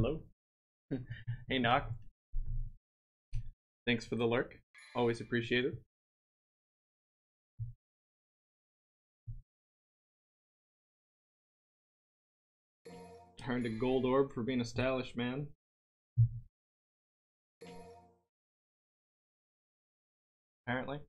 Hello. hey, Knock. Thanks for the lurk. Always appreciated. Turned a gold orb for being a stylish man. Apparently.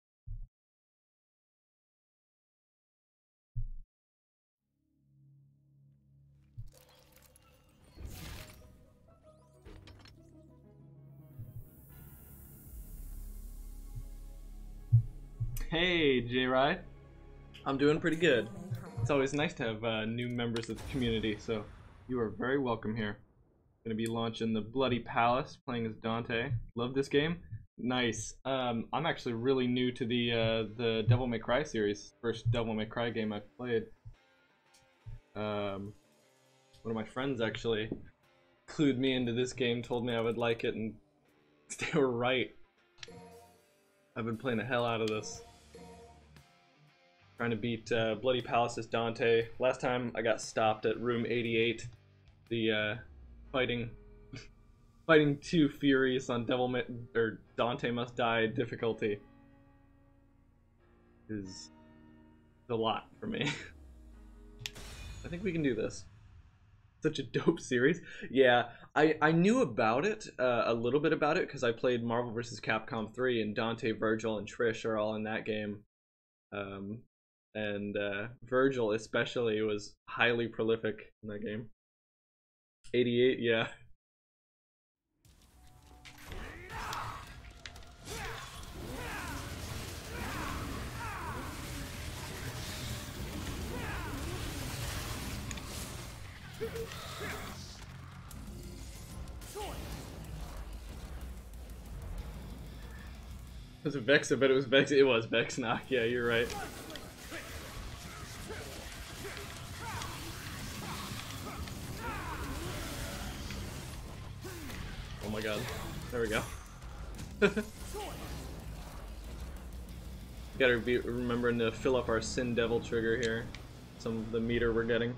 Hey, J Ride. I'm doing pretty good. It's always nice to have uh, new members of the community, so you are very welcome here. Gonna be launching the Bloody Palace, playing as Dante. Love this game. Nice. Um, I'm actually really new to the uh, the Devil May Cry series. First Devil May Cry game I've played. Um, one of my friends actually clued me into this game, told me I would like it, and they were right. I've been playing the hell out of this. Trying to beat uh, Bloody Palace's Dante. Last time I got stopped at room 88. The uh, fighting fighting two Furies on Devil or Dante Must Die difficulty is a lot for me. I think we can do this. Such a dope series. Yeah, I, I knew about it, uh, a little bit about it, because I played Marvel vs. Capcom 3, and Dante, Vergil, and Trish are all in that game. Um, and uh, Vergil especially was highly prolific in that game. 88, yeah. Was it Vex? I bet it was Vex. It was Vex Knock. Yeah, you're right. My god. There we go. Gotta be remembering to fill up our Sin Devil trigger here. Some of the meter we're getting.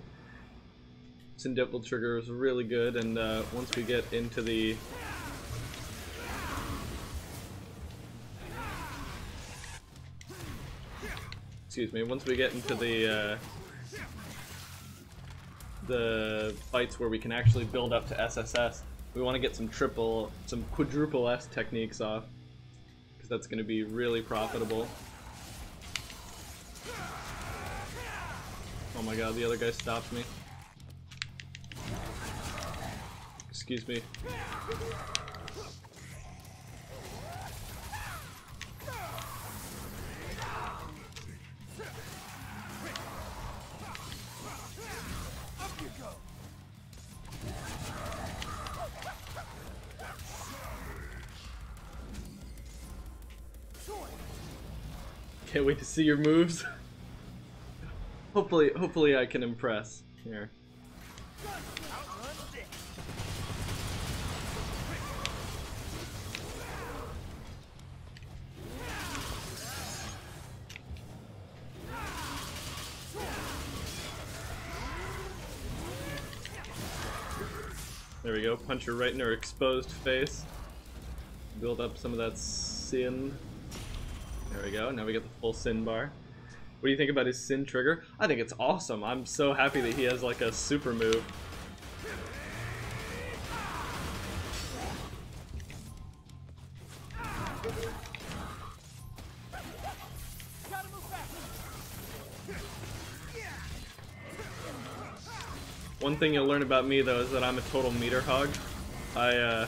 Sin Devil trigger is really good, and uh, once we get into the excuse me, once we get into the uh, the fights where we can actually build up to SSS, we want to get some triple, some quadruple S techniques off, because that's going to be really profitable. Oh my god, the other guy stopped me. Excuse me. Can't wait to see your moves. hopefully, hopefully I can impress here. There we go, punch her right in her exposed face. Build up some of that sin. There we go, now we get the full sin bar. What do you think about his sin trigger? I think it's awesome. I'm so happy that he has like a super move. One thing you'll learn about me though is that I'm a total meter hog. I uh,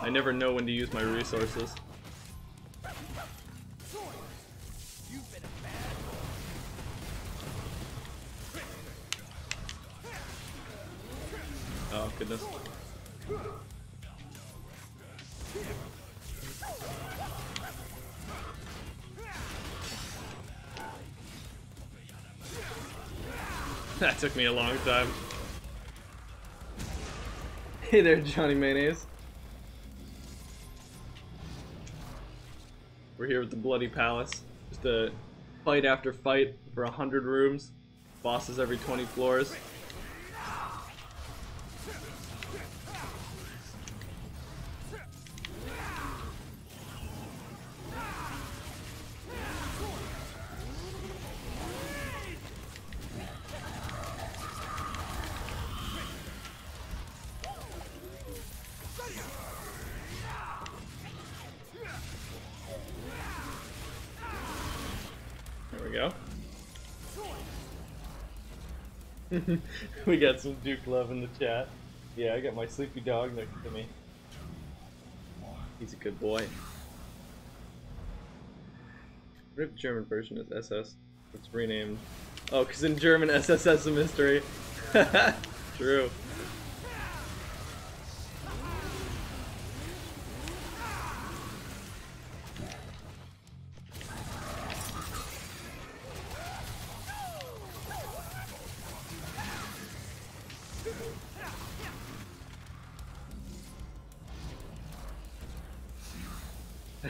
I never know when to use my resources. Goodness. that took me a long time. Hey there, Johnny Mayonnaise. We're here with the Bloody Palace. Just a fight after fight for a hundred rooms. Bosses every 20 floors. we got some Duke love in the chat. Yeah, I got my sleepy dog next to me. He's a good boy. What if the German version is SS? It's renamed. Oh, because in German SS is a mystery. True.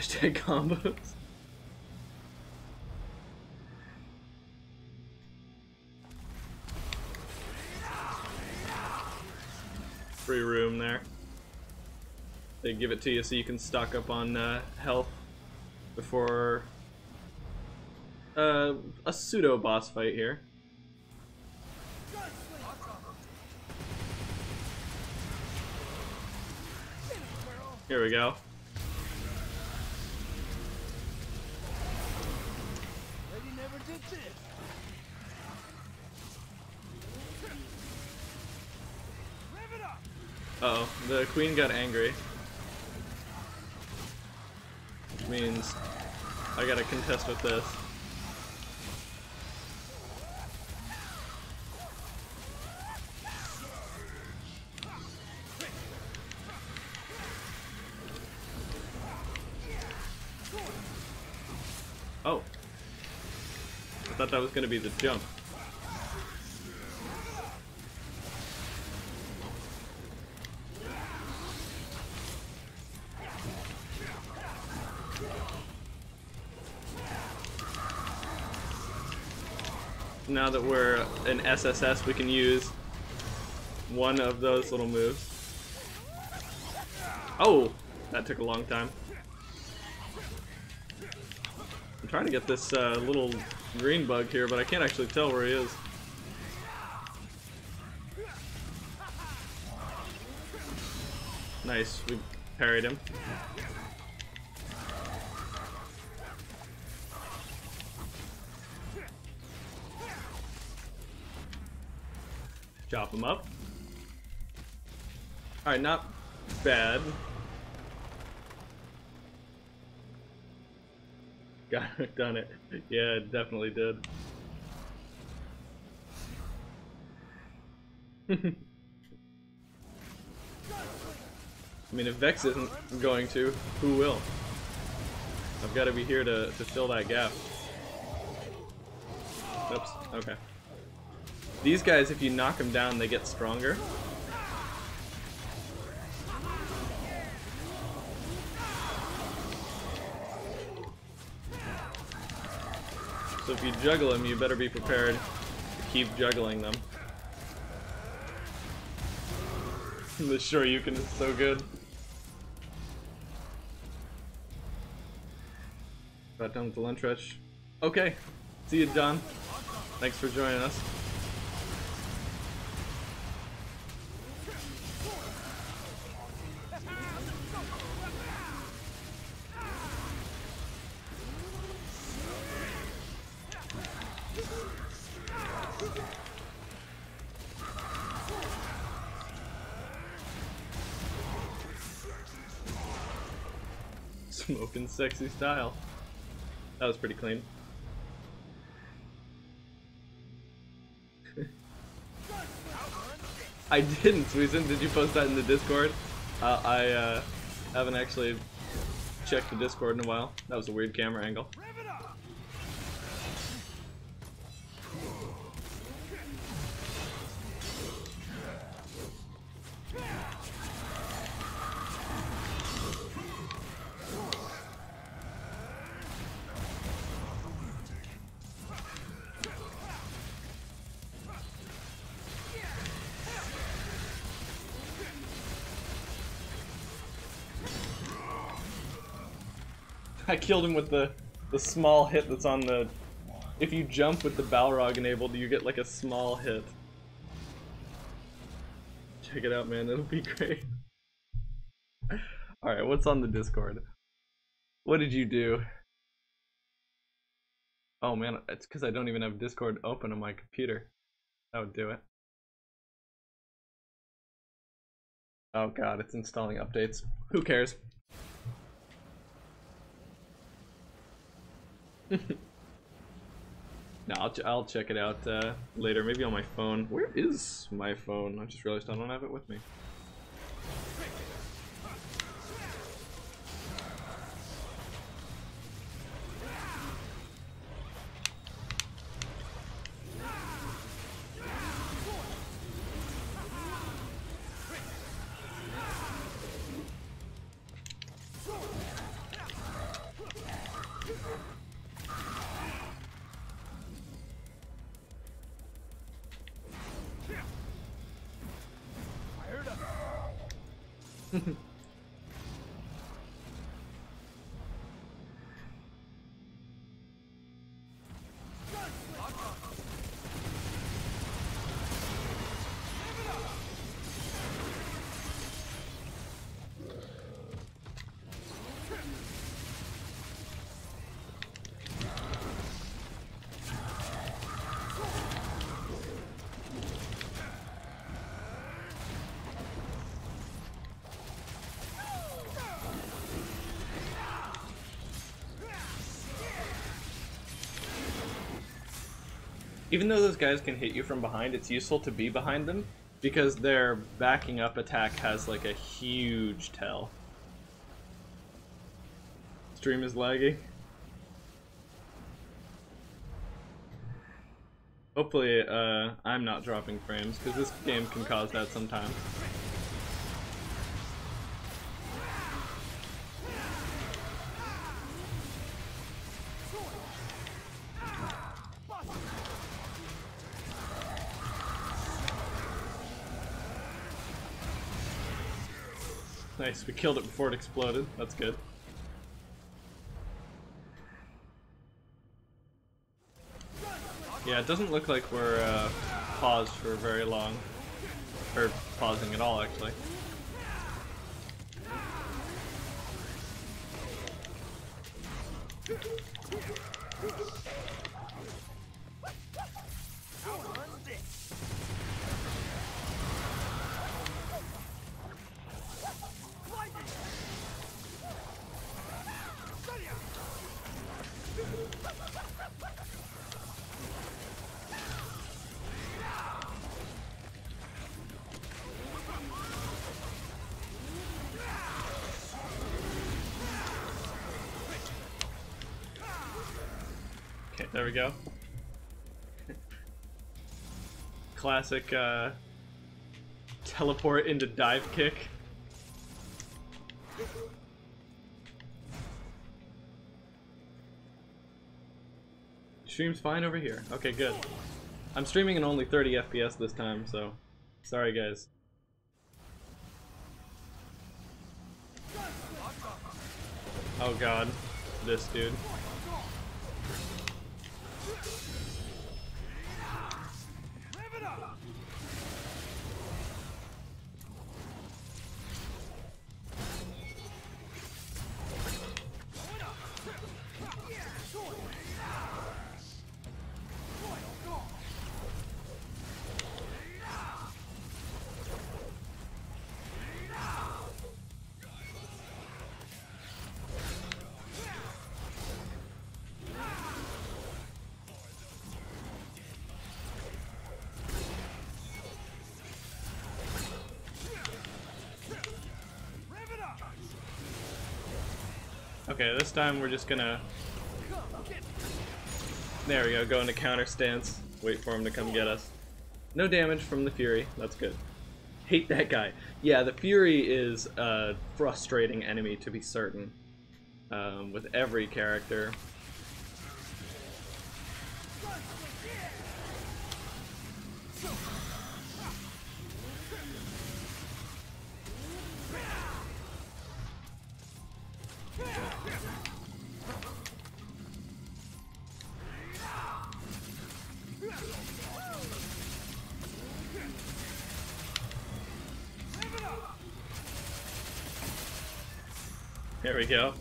Hashtag combos. Free room there. They give it to you so you can stock up on uh, health before uh, a pseudo boss fight here. Here we go. Lady never did this. Rev it up. Uh oh, the queen got angry. Which means I gotta contest with this. Oh. I thought that was gonna be the jump. Now that we're an SSS, we can use one of those little moves. Oh! That took a long time. I'm trying to get this uh, little green bug here, but I can't actually tell where he is. Nice, we parried him. Him up. Alright, not bad. Got it, done it. Yeah, it definitely did. I mean, if Vex isn't going to, who will? I've got to be here to, to fill that gap. Oops, okay. These guys, if you knock them down, they get stronger. So if you juggle them, you better be prepared to keep juggling them. the Shoryuken is so good. Got done with the lunch rush. Okay. See you, John. Thanks for joining us. Smoking sexy style. That was pretty clean. I didn't, Susan. Did you post that in the Discord? Uh, I uh, haven't actually checked the Discord in a while. That was a weird camera angle. Killed him with the the small hit that's on the. If you jump with the Balrog enabled, you get like a small hit. Check it out, man. It'll be great. All right, what's on the Discord? What did you do? Oh man, it's because I don't even have Discord open on my computer. That would do it. Oh god, it's installing updates. Who cares? no, I'll, I'll check it out uh, later, maybe on my phone. Where is my phone? I just realized I don't have it with me. Even though those guys can hit you from behind, it's useful to be behind them because their backing up attack has like a huge tell. Stream is lagging. Hopefully, uh, I'm not dropping frames because this game can cause that sometimes. We killed it before it exploded. That's good. Yeah, it doesn't look like we're uh, paused for very long. Or pausing at all, actually. Classic uh, teleport into dive kick. Stream's fine over here. Okay, good. I'm streaming in only 30 FPS this time, so sorry guys. Oh god, this dude. Time we're just gonna. There we go, go into counter stance. Wait for him to come get us. No damage from the Fury, that's good. Hate that guy. Yeah, the Fury is a frustrating enemy to be certain. Um, with every character. There we go.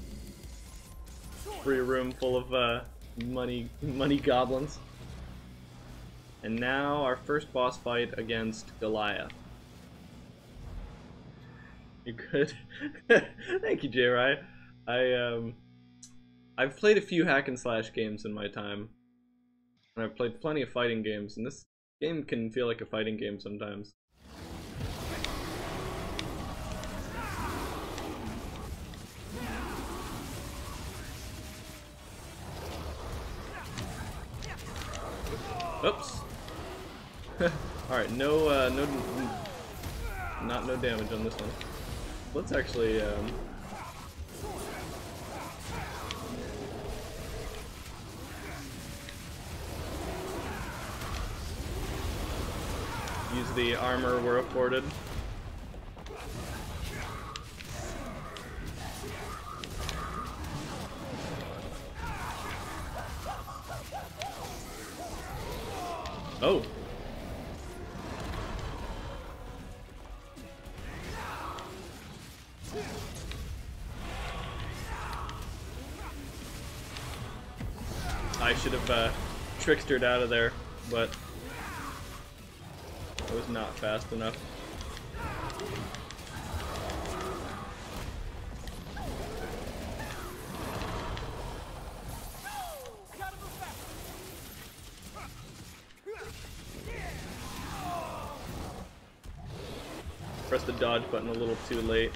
Free room full of uh, money money goblins. And now our first boss fight against Goliath. You good? Thank you, J. I um I've played a few hack and slash games in my time. And I've played plenty of fighting games, and this game can feel like a fighting game sometimes. No, uh, no, not no damage on this one. Let's actually, um... Use the armor we're afforded. Oh. Have uh, trickstered out of there, but I was not fast enough. Press the dodge button a little too late.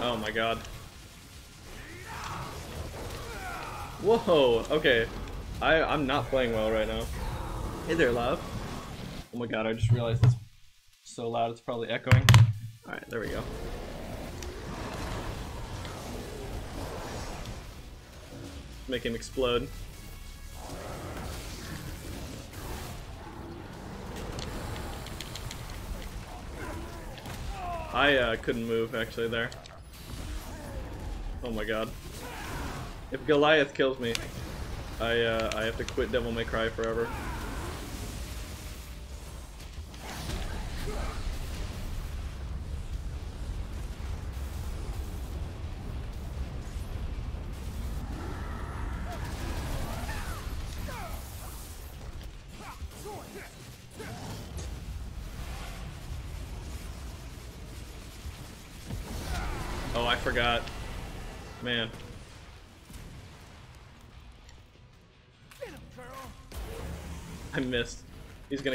Oh my god. Whoa, okay. I, I'm not playing well right now. Hey there, love. Oh my god, I just realized it's so loud it's probably echoing. Alright, there we go. Make him explode. I uh, couldn't move actually there. Oh my god. If Goliath kills me, I uh, I have to quit Devil May Cry forever.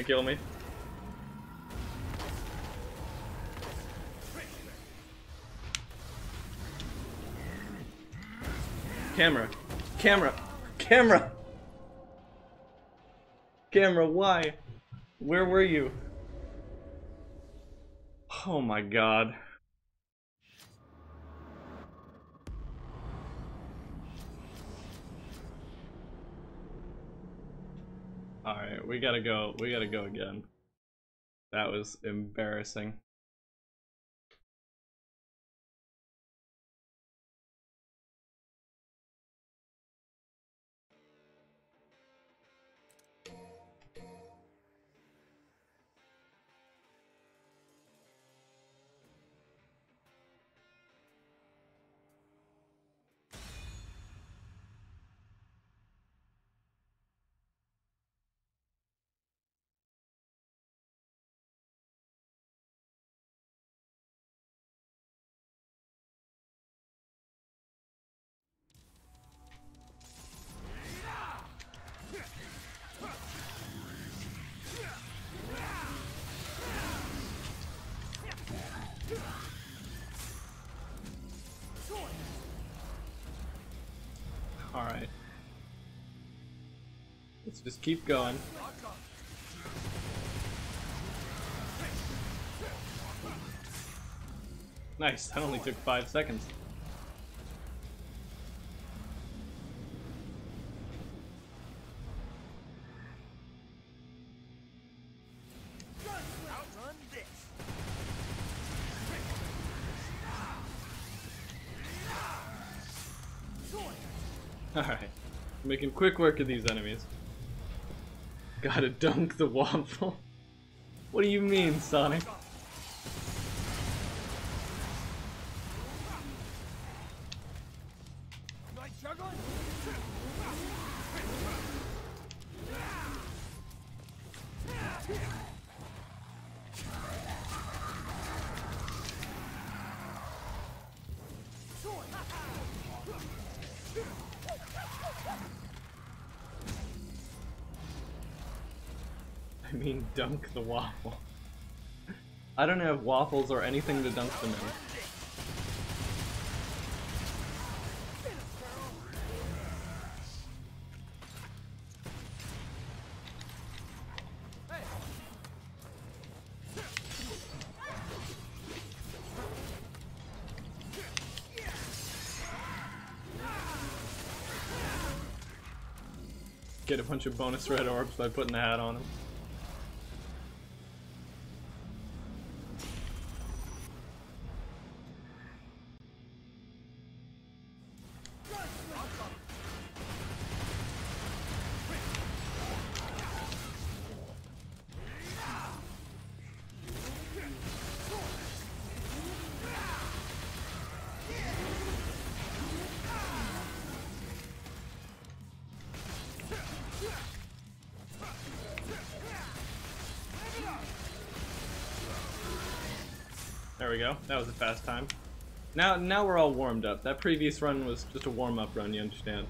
Gonna kill me. Camera. Camera. Camera. Camera, why? Where were you? Oh my god. Alright, we gotta go. We gotta go again. That was embarrassing. Just keep going. Nice, that only took five seconds. Alright. Making quick work of these enemies. Gotta dunk the waffle. What do you mean, Sonic? The waffle. I don't have waffles or anything to dunk them in. Get a bunch of bonus red orbs by putting the hat on him. We go. That was a fast time. Now, now we're all warmed up. That previous run was just a warm-up run. You understand?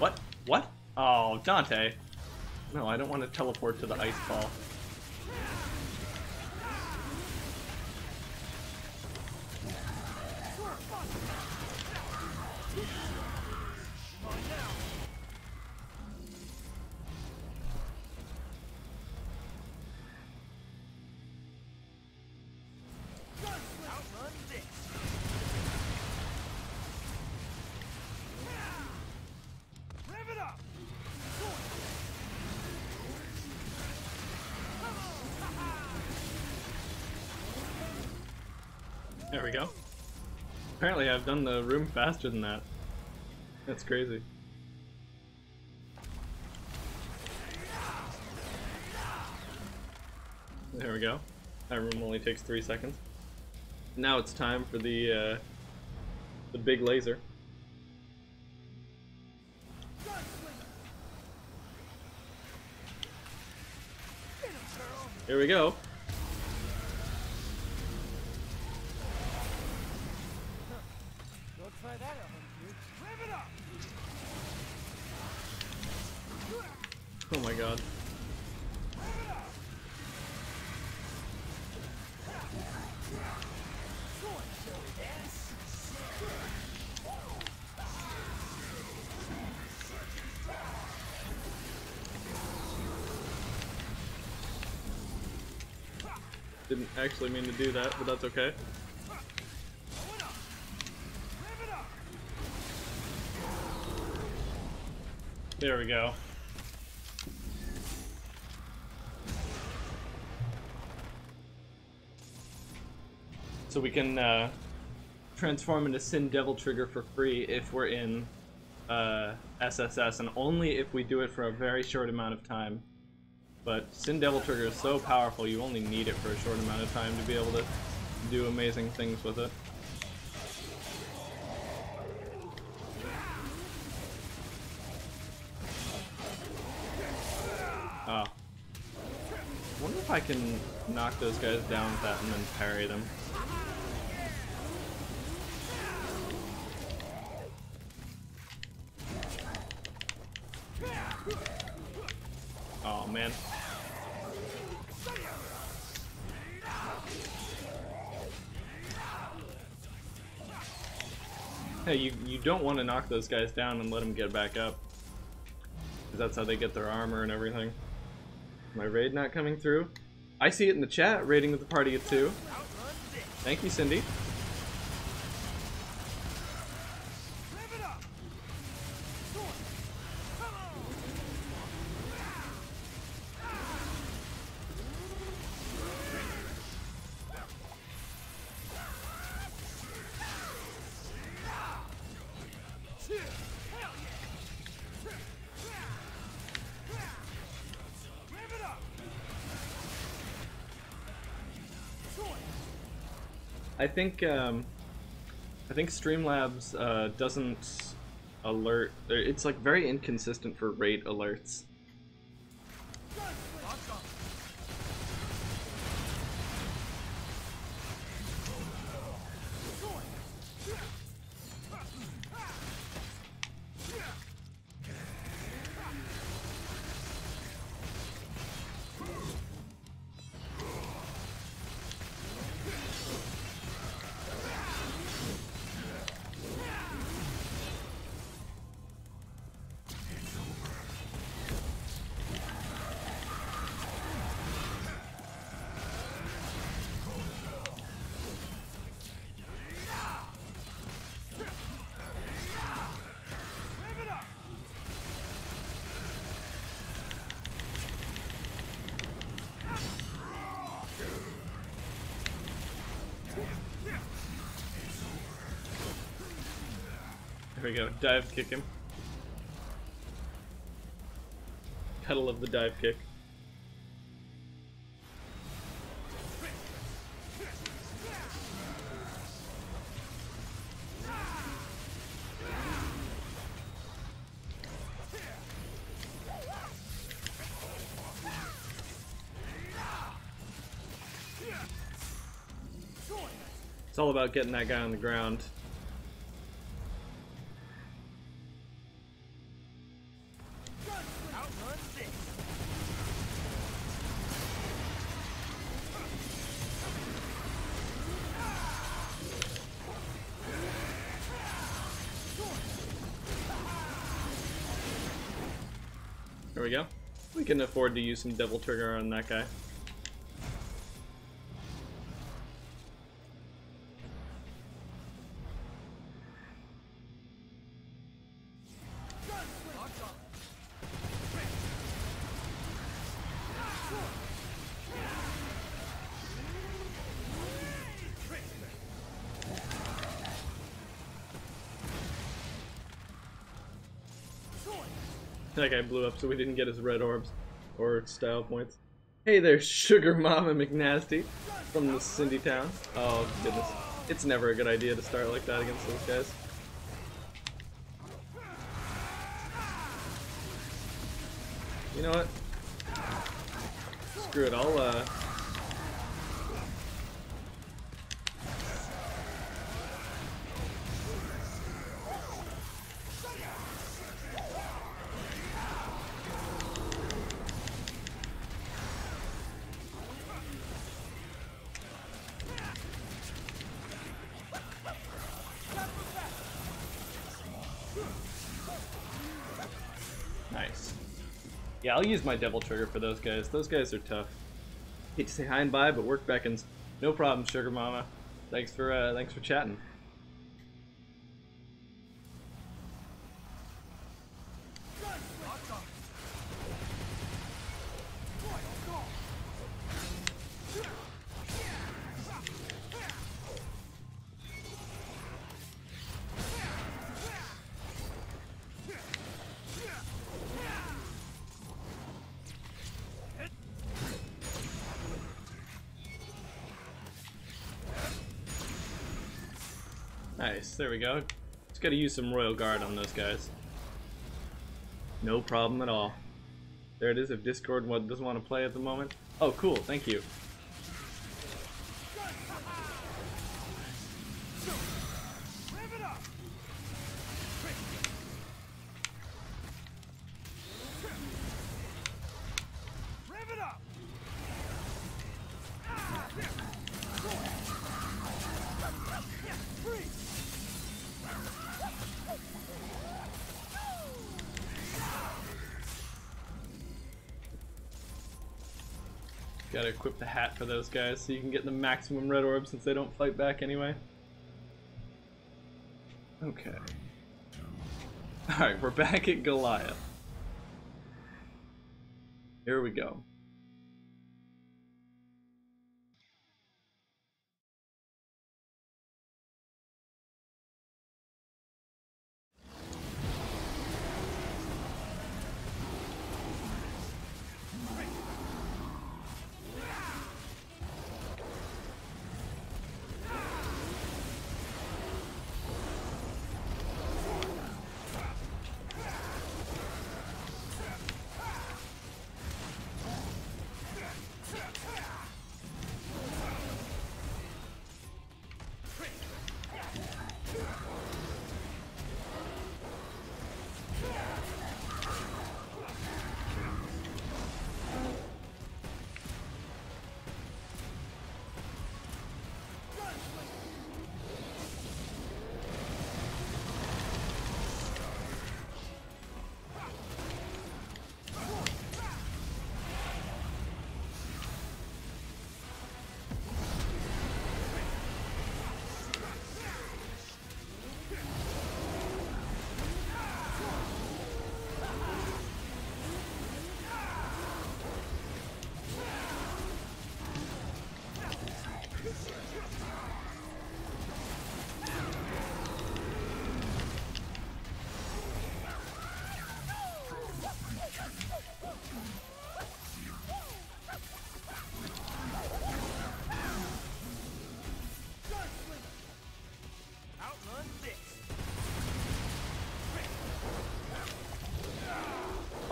What? What? Oh, Dante. No, I don't want to teleport to the ice ball. Apparently, I've done the room faster than that. That's crazy. There we go. That room only takes three seconds. Now it's time for the uh, the big laser. Here we. Go actually mean to do that, but that's okay. There we go. So we can uh, transform into Sin Devil Trigger for free if we're in uh, SSS, and only if we do it for a very short amount of time. But Sin Devil Trigger is so powerful, you only need it for a short amount of time to be able to do amazing things with it. Oh. I wonder if I can knock those guys down with that and then parry them. Hey, you, you don't want to knock those guys down and let them get back up. Because that's how they get their armor and everything. My raid not coming through? I see it in the chat, rating with the party of two. Thank you, Cindy. Think um, I think Streamlabs uh, doesn't alert. It's like very inconsistent for rate alerts. Go. Dive kick him. Gotta love the dive kick. It's all about getting that guy on the ground. We can afford to use some Devil Trigger on that guy. That guy blew up, so we didn't get his red orbs or style points. Hey there, Sugar Mama McNasty from the Cindy Town. Oh goodness, it's never a good idea to start like that against those guys. You know what? Screw it. I'll uh. Yeah, I'll use my Devil Trigger for those guys. Those guys are tough. Hate to say hi and bye, but work beckons. No problem, Sugar Mama. Thanks for uh, thanks for chatting. There we go. Just gotta use some Royal Guard on those guys. No problem at all. There it is, if Discord doesn't want to play at the moment. Oh, cool, thank you. Gotta equip the hat for those guys so you can get the maximum red orb since they don't fight back anyway. Okay. Alright, we're back at Goliath. Here we go.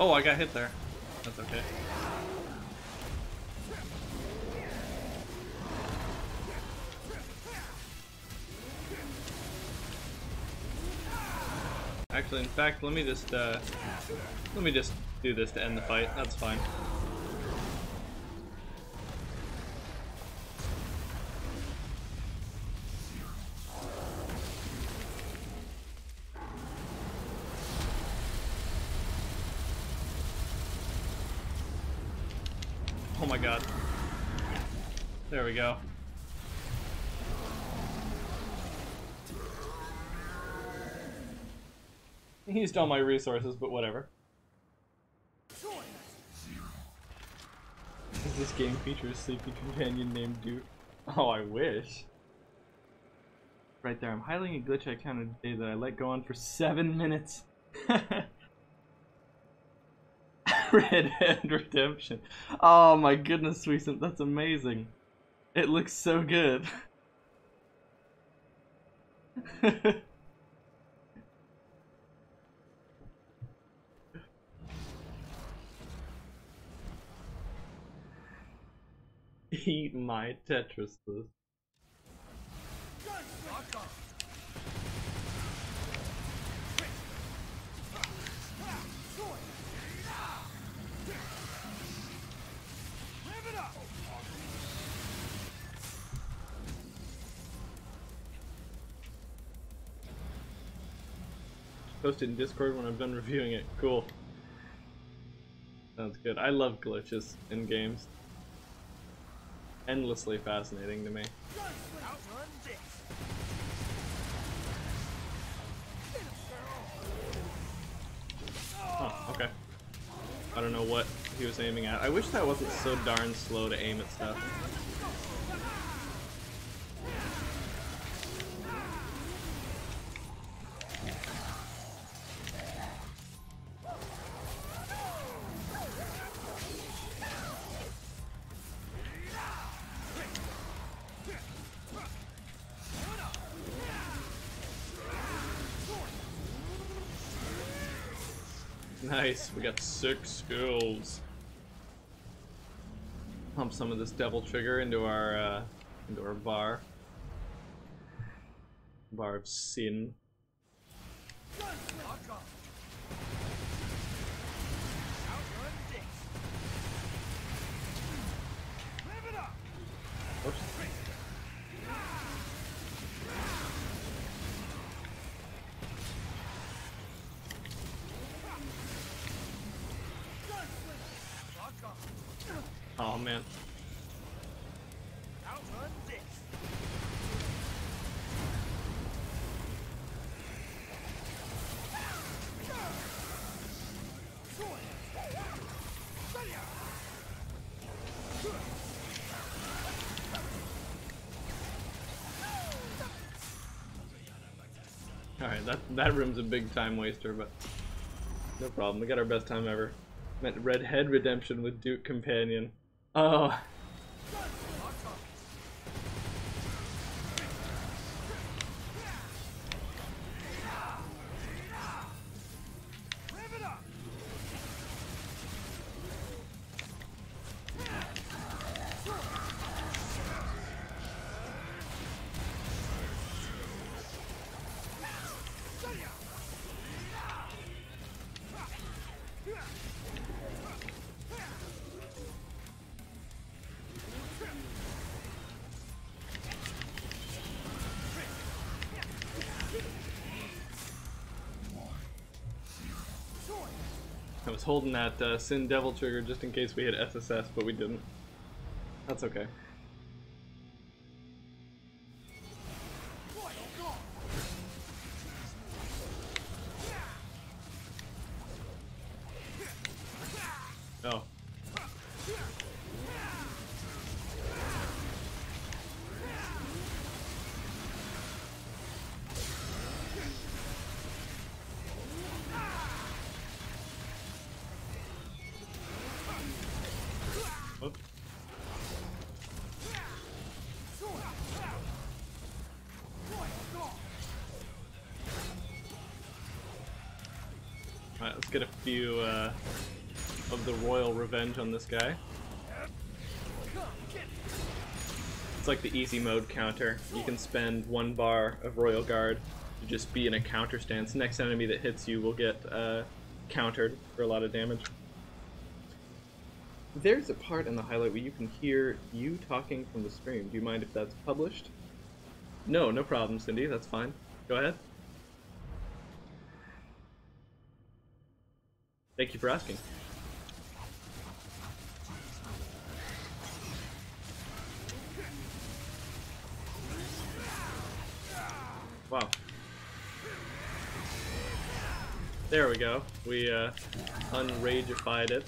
Oh, I got hit there. That's okay. Actually, in fact, let me just, uh, let me just do this to end the fight. That's fine. Used all my resources, but whatever. this game features a sleepy companion named Duke. Oh, I wish. Right there, I'm highlighting a glitch I counted today that I let go on for seven minutes. Red Hand Redemption. Oh my goodness, Sweetson, that's amazing. It looks so good. Eat my Tetris. Post it in Discord when I'm done reviewing it. Cool. Sounds good. I love glitches in games. Endlessly fascinating to me. Oh, okay. I don't know what he was aiming at. I wish that wasn't so darn slow to aim at stuff. Nice, we got six skills. Pump some of this devil trigger into our uh, into our bar. Bar of sin. That room's a big time waster, but no problem. We got our best time ever. Met Red Head Redemption with Duke Companion. Oh. Holding that uh, Sin Devil trigger just in case we hit SSS, but we didn't. That's okay. Revenge on this guy. It's like the easy mode counter. You can spend one bar of royal guard to just be in a counter stance. Next enemy that hits you will get uh, countered for a lot of damage. There's a part in the highlight where you can hear you talking from the stream. Do you mind if that's published? No, no problem, Cindy. That's fine. Go ahead. Thank you for asking. Wow. There we go. We uh, unragified it.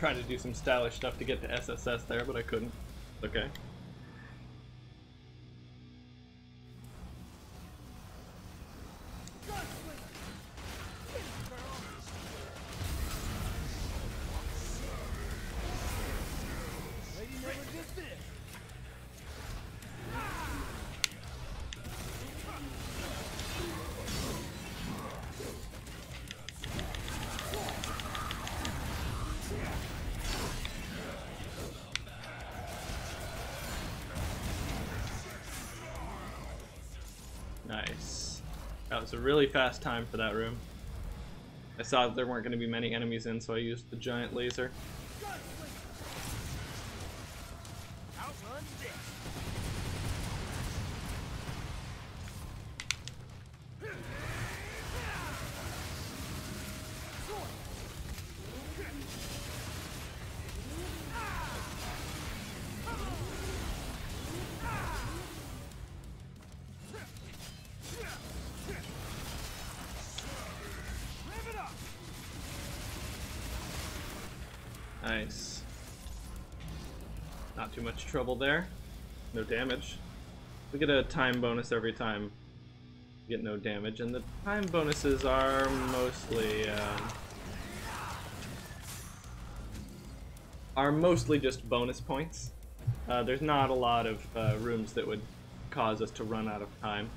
Trying to do some stylish stuff to get to SSS there, but I couldn't. Okay. Was a really fast time for that room. I saw there weren't going to be many enemies in, so I used the giant laser. Much trouble there. No damage. We get a time bonus every time. we Get no damage, and the time bonuses are mostly um, are mostly just bonus points. Uh, there's not a lot of uh, rooms that would cause us to run out of time.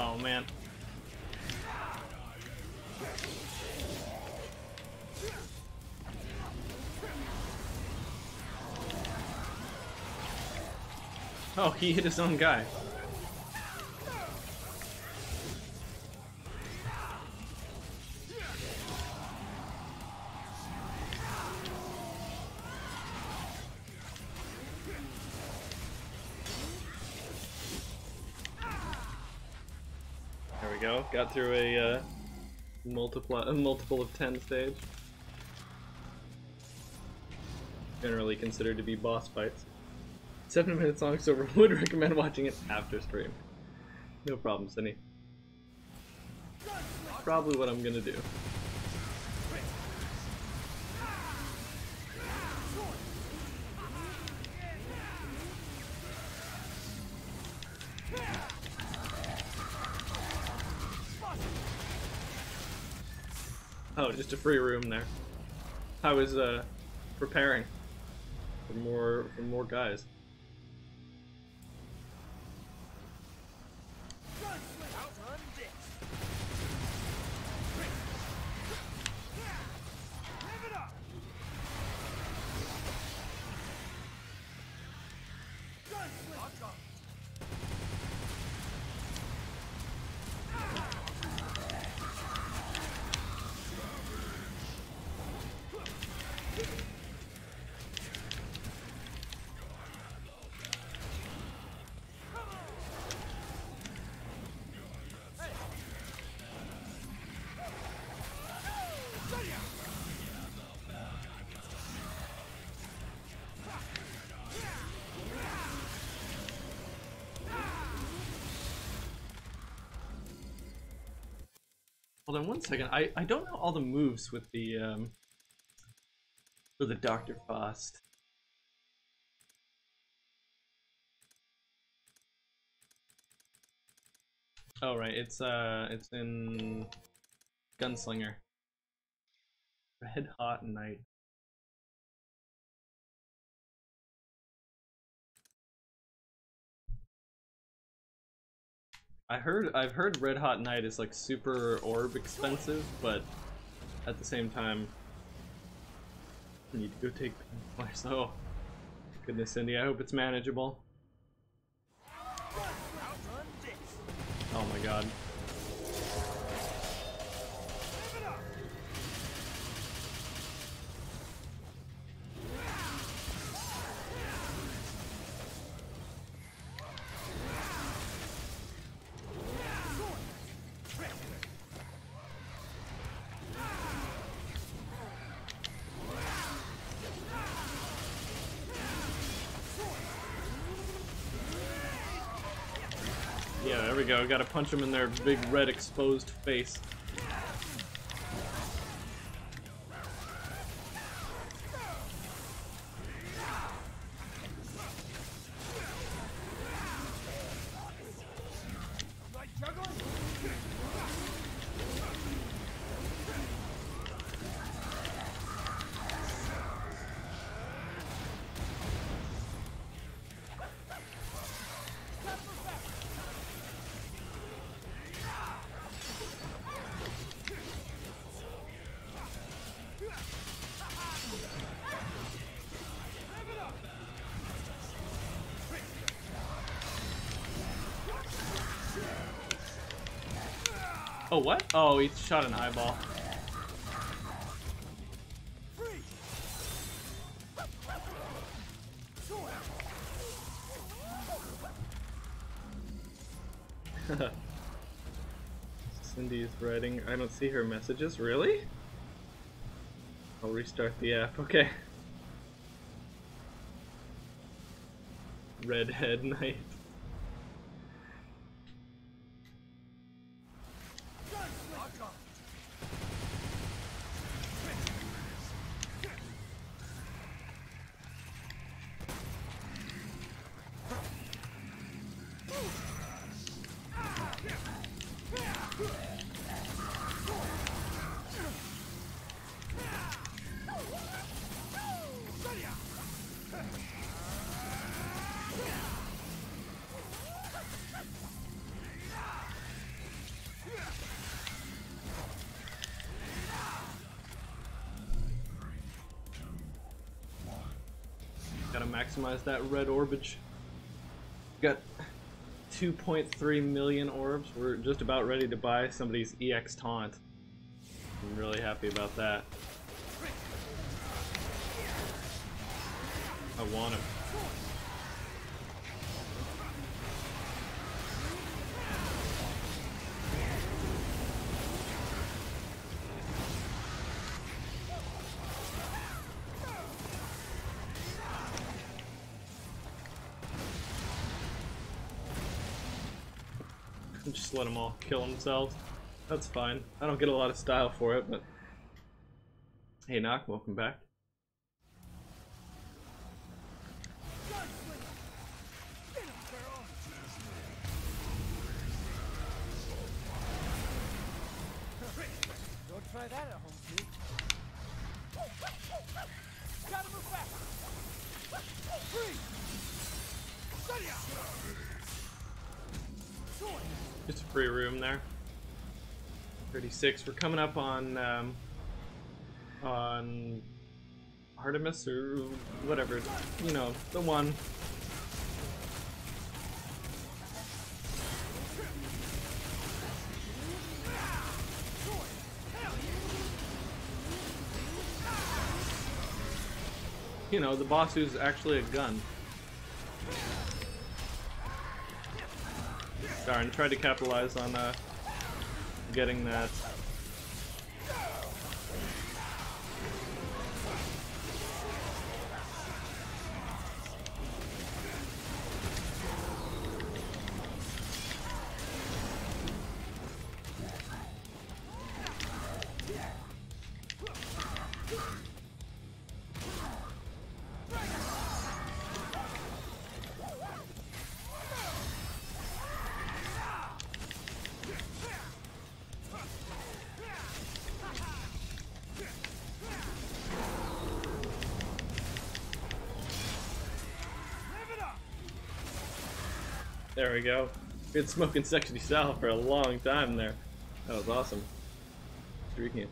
Oh man. Oh, he hit his own guy. Got through a uh, multiply, a multiple of ten stage. generally considered to be boss fights. Seven minutes long, so would recommend watching it after stream. No problem, Cindy. Probably what I'm gonna do. Just a free room there. I was uh, preparing for more for more guys. Hold on one second. I, I don't know all the moves with the um with the Dr. Faust. Oh right, it's uh it's in Gunslinger. Red Hot Night. Heard I've heard Red Hot Night is like super orb expensive, but at the same time I need to go take painkillers. Oh goodness Cindy, I hope it's manageable. Oh my god. Go. Gotta punch them in their big red exposed face. Oh he shot an eyeball. Cindy's writing. I don't see her messages. Really? I'll restart the app. Okay. Redhead Knight. Maximize that red orbage. Got 2.3 million orbs. We're just about ready to buy somebody's EX taunt. I'm really happy about that. I want him. Just let them all kill themselves. That's fine. I don't get a lot of style for it, but... Hey, Knock, welcome back. 36. We're coming up on um, on Artemis or whatever. You know, the one. You know, the boss who's actually a gun. Darn, tried to capitalize on uh, getting that. We go. Been smoking sexy style for a long time there. That was awesome. Streaking.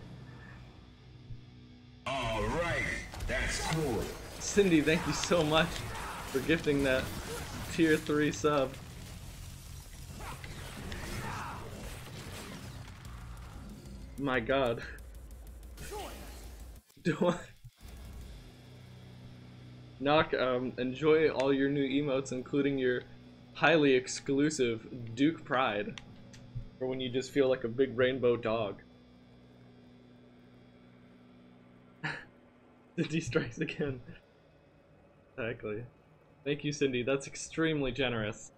All right, that's cool. Cindy, thank you so much for gifting that tier 3 sub. My god. Do I... Knock, um, enjoy all your new emotes, including your highly exclusive Duke Pride. For when you just feel like a big rainbow dog. Cindy strikes again. Exactly. Thank you, Cindy. That's extremely generous.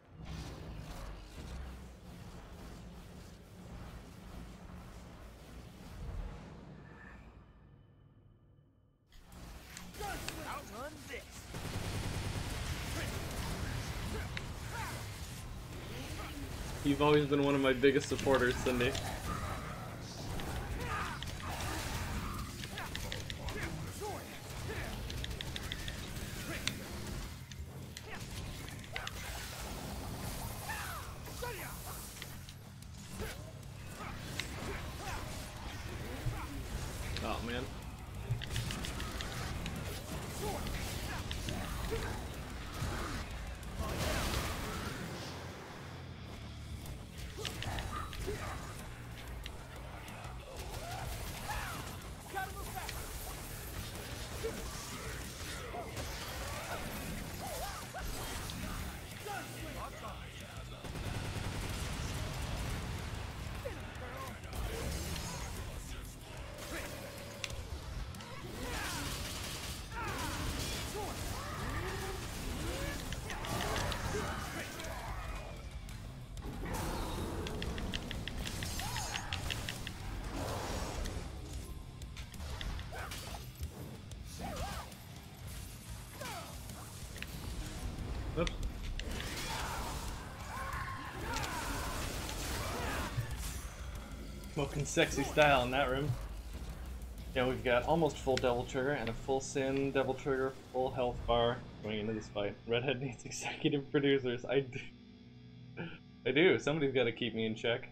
Always been one of my biggest supporters, Cindy. Oh man. Smoking sexy style in that room. Yeah, we've got almost full Devil Trigger and a full Sin Devil Trigger, full health bar going into this fight. Redhead needs executive producers. I do. I do. Somebody's got to keep me in check.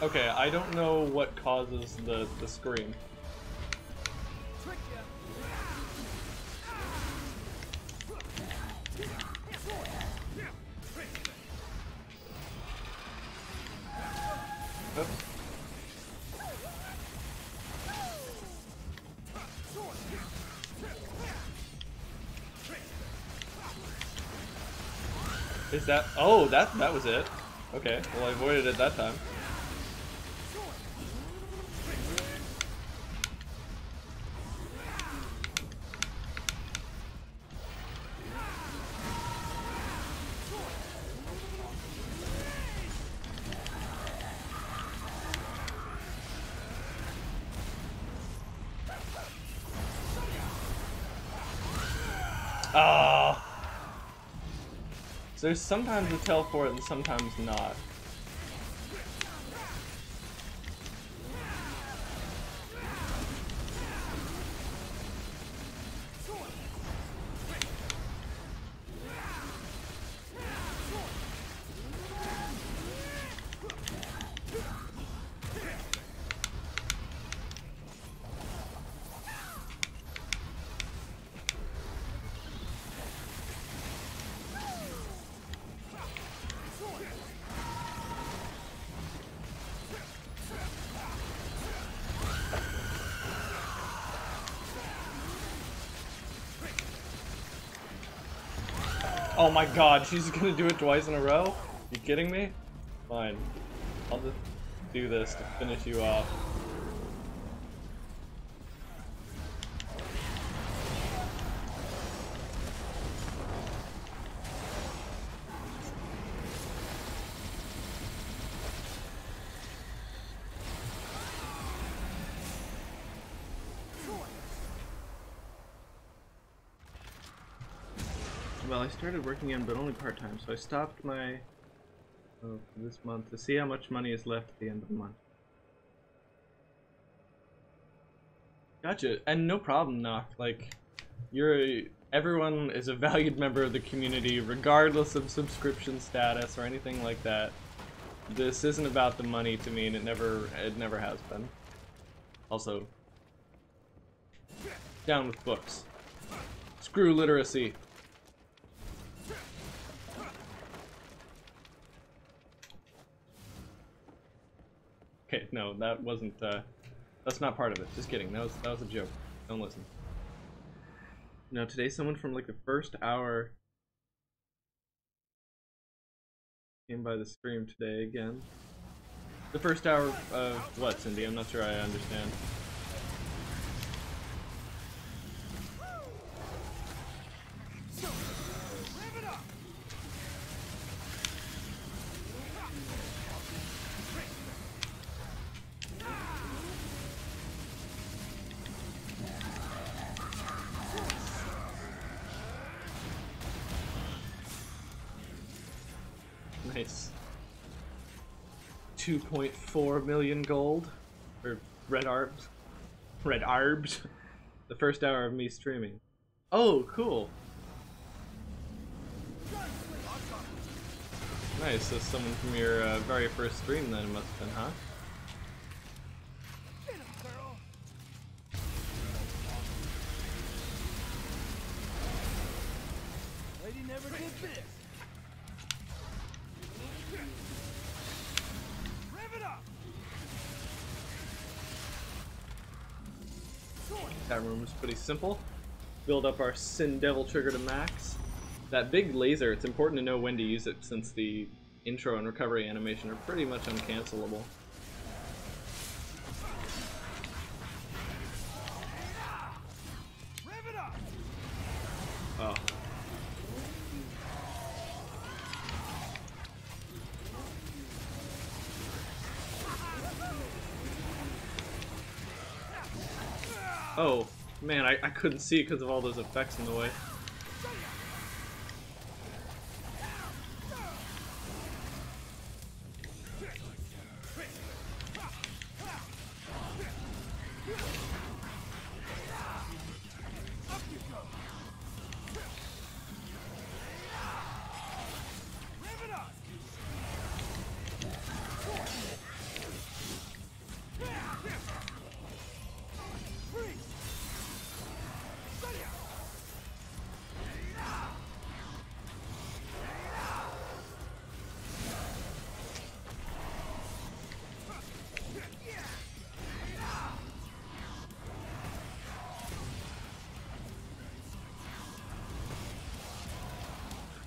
Okay, I don't know what causes the, the scream. Is that? Oh, that that was it. Okay, well I avoided it that time. So there's sometimes a teleport and sometimes not. Oh my god, she's gonna do it twice in a row? You kidding me? Fine. I'll just do this to finish you off. Started working in, but only part-time, so I stopped my oh, this month to see how much money is left at the end of the month. Gotcha, and no problem, Nock. Like, you're a, everyone is a valued member of the community, regardless of subscription status or anything like that. This isn't about the money to me, and it never, it never has been. Also, down with books. Screw literacy. Okay, no, that wasn't, uh, that's not part of it. Just kidding. That was, that was a joke. Don't listen. No, today someone from like the first hour came by the stream today again. The first hour of what, Cindy? I'm not sure I understand. 2.4 million gold. Or red arbs. Red arbs. The first hour of me streaming. Oh, cool. Nice, so someone from your uh, very first stream then must have been, huh? Simple. Build up our Sin Devil trigger to max. That big laser, it's important to know when to use it since the intro and recovery animation are pretty much uncancelable. I, couldn't see it because of all those effects in the way.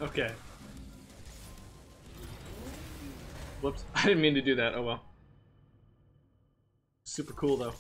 Okay. Whoops, I didn't mean to do that, oh well. Super cool though.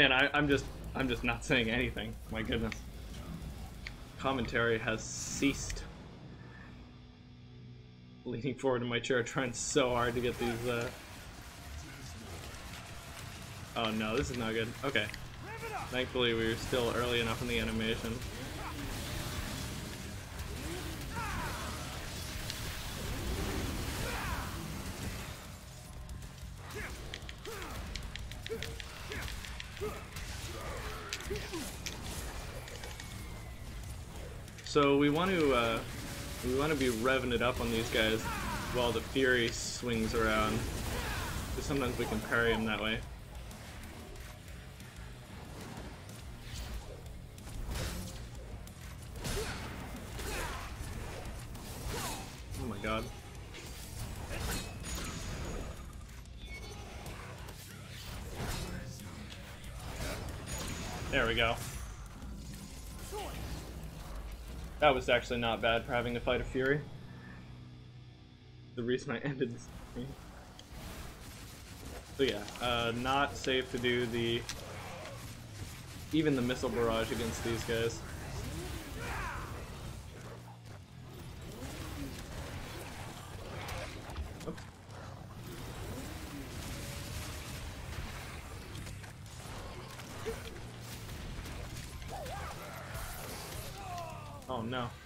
Man, I, I'm just I'm just not saying anything. My goodness. Commentary has ceased. Leaning forward in my chair, trying so hard to get these. Uh... Oh no, this is not good. Okay. Thankfully, we were still early enough in the animation. Want to uh, we want to be revving it up on these guys while the Fury swings around. Because sometimes we can parry him that way. That was actually not bad for having to fight a Fury. The reason I ended this stream. So yeah, uh, not safe to do the... Even the missile barrage against these guys. No.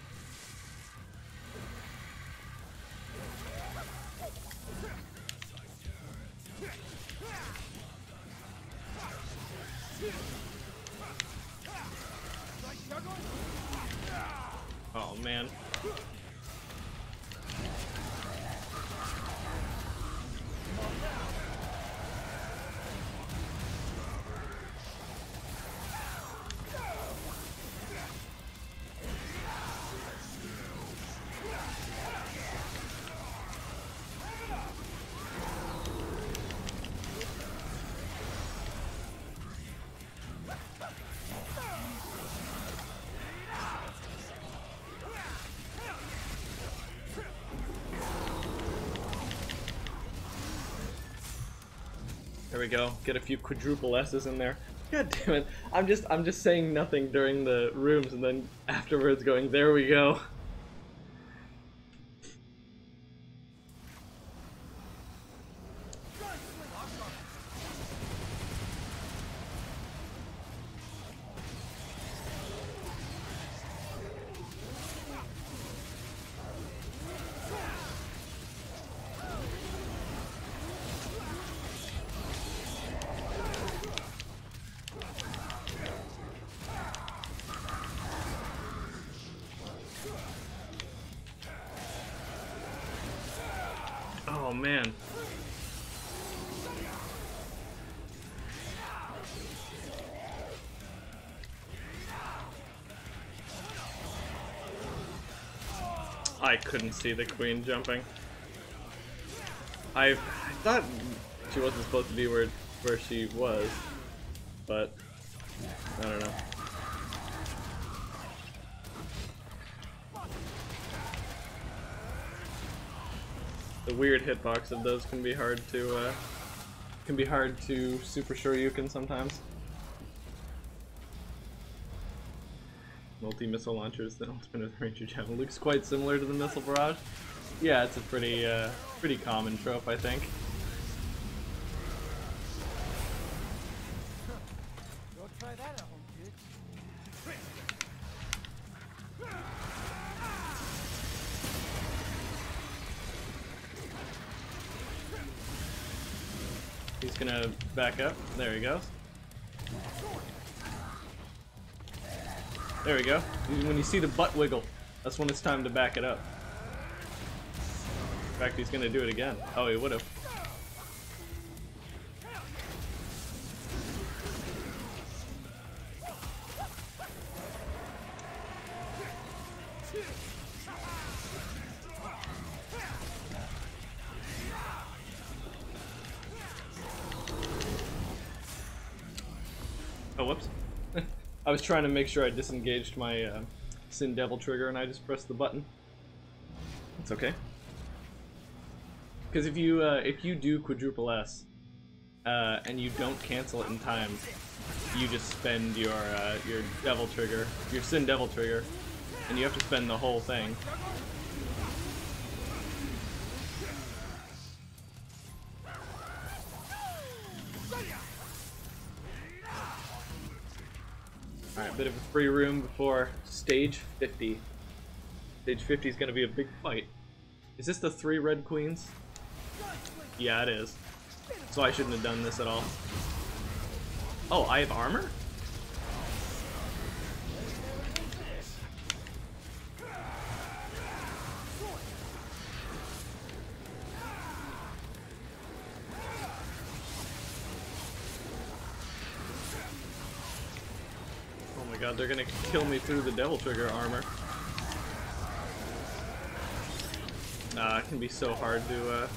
We go. Get a few quadruple S's in there. God damn it. I'm just I'm just saying nothing during the rooms and then afterwards going, there we go. I couldn't see the queen jumping. I, I thought she wasn't supposed to be where where she was, but I don't know. the weird hitbox of those can be hard to uh, can be hard to super sure you can sometimes. Missile launchers, the ultimate the Ranger Javelin looks quite similar to the missile barrage. Yeah, it's a pretty uh, pretty common trope, I think. He's gonna back up. There he goes. There we go. When you see the butt wiggle, that's when it's time to back it up. In fact, he's gonna do it again. Oh, he would've. Oh, whoops. I was trying to make sure I disengaged my uh, Sin Devil trigger and I just pressed the button. It's okay. Because if you uh, if you do quadruple S, uh, and you don't cancel it in time, you just spend your uh, your devil trigger, your sin devil trigger, and you have to spend the whole thing. Free room before stage 50. Stage 50 is going to be a big fight. Is this the three red queens? Yeah, it is. So I shouldn't have done this at all. Oh, I have armor? They're gonna kill me through the Devil Trigger armor. Nah, it can be so hard to, uh...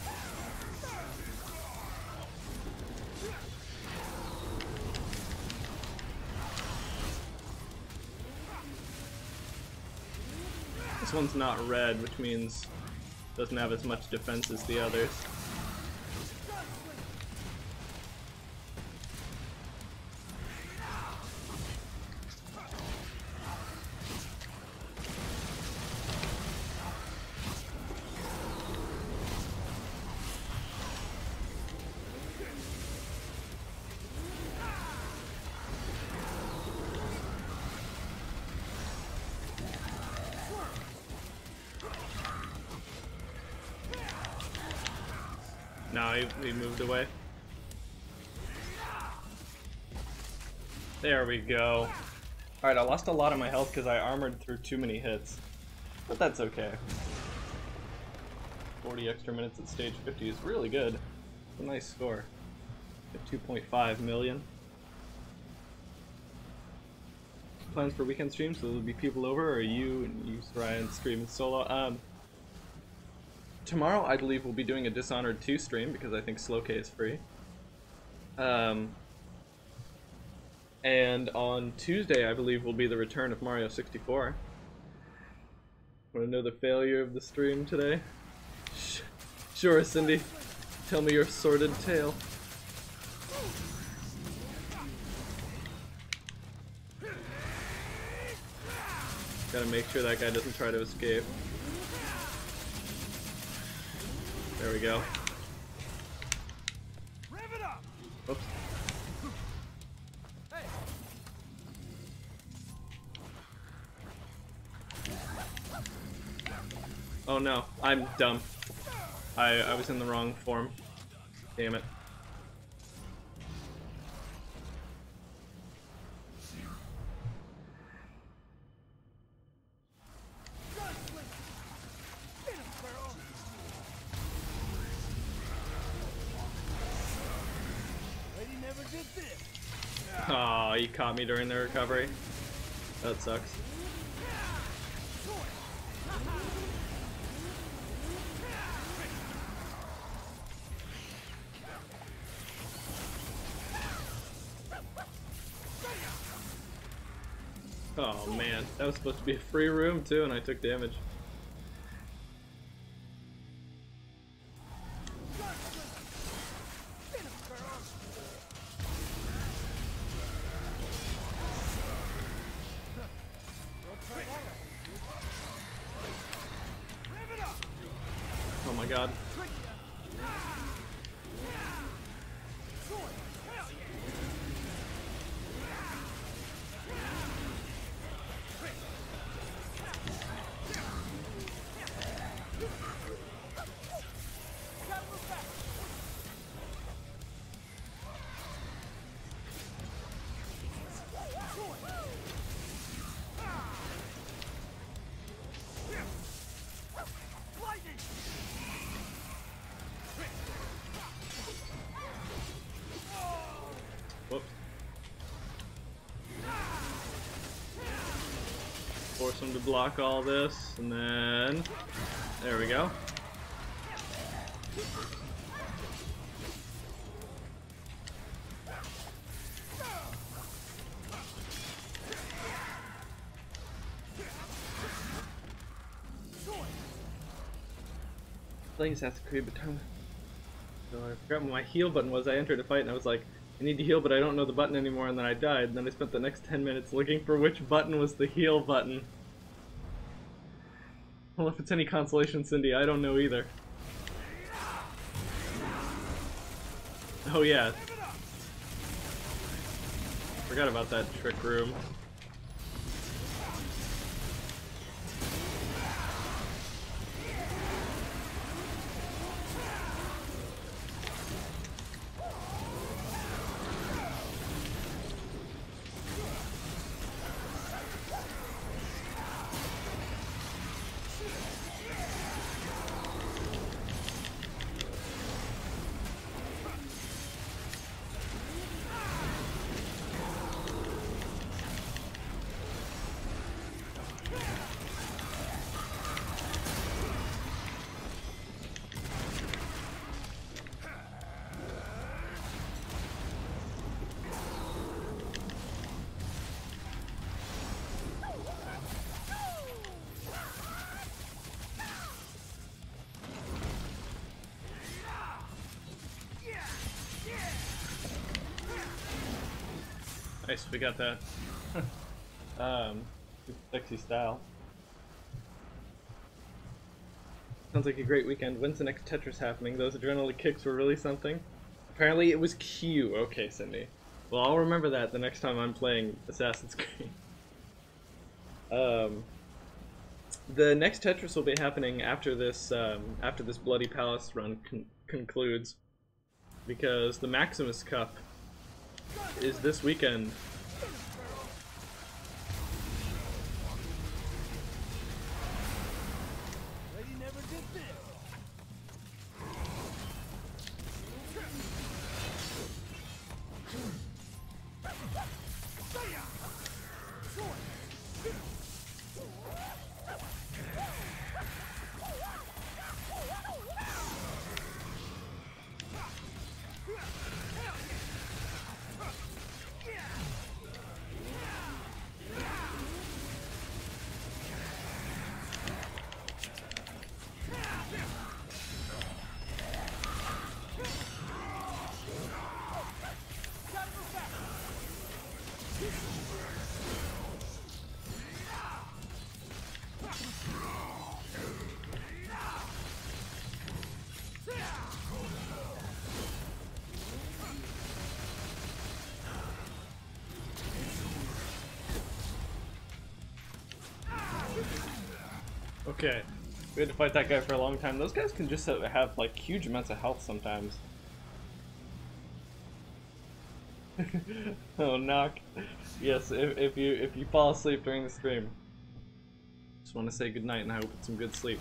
This one's not red, which means doesn't have as much defense as the others. He moved away. There we go. Alright, I lost a lot of my health because I armored through too many hits. But that's okay. 40 extra minutes at stage 50 is really good. It's a nice score. At 2.5 million. Plans for weekend streams? So there'll be people over, or you and you, Ryan, streaming solo? Um, tomorrow I believe we'll be doing a Dishonored 2 stream because I think Slow K is free. Um, and on Tuesday I believe will be the return of Mario 64. Want to know the failure of the stream today? Sure, Cindy. Tell me your sordid tale. Gotta make sure that guy doesn't try to escape. There we go. Rev it up! Oops. Oh no, I'm dumb. I, I was in the wrong form. Damn it. Caught me during the recovery. That sucks. Oh man, that was supposed to be a free room too, and I took damage. Block all this, and then... There we go. Sword! Playing Assassin's Creed, but time... So I forgot what my heal button was. I entered a fight and I was like, I need to heal, but I don't know the button anymore, and then I died. And then I spent the next 10 minutes looking for which button was the heal button. If it's any consolation, Cindy, I don't know either. Oh yeah. Forgot about that trick room. Nice, we got that. um, sexy style. Sounds like a great weekend. When's the next Tetris happening? Those adrenaline kicks were really something. Apparently it was Q. Okay, Cindy. Well, I'll remember that the next time I'm playing Assassin's Creed. Um, the next Tetris will be happening after this um, after this Bloody Palace run con- concludes, because the Maximus Cup is this weekend. We had to fight that guy for a long time. Those guys can just have, like huge amounts of health sometimes. oh, knock. Yes, if, if you if you fall asleep during the stream, just want to say good night and I hope it's some good sleep.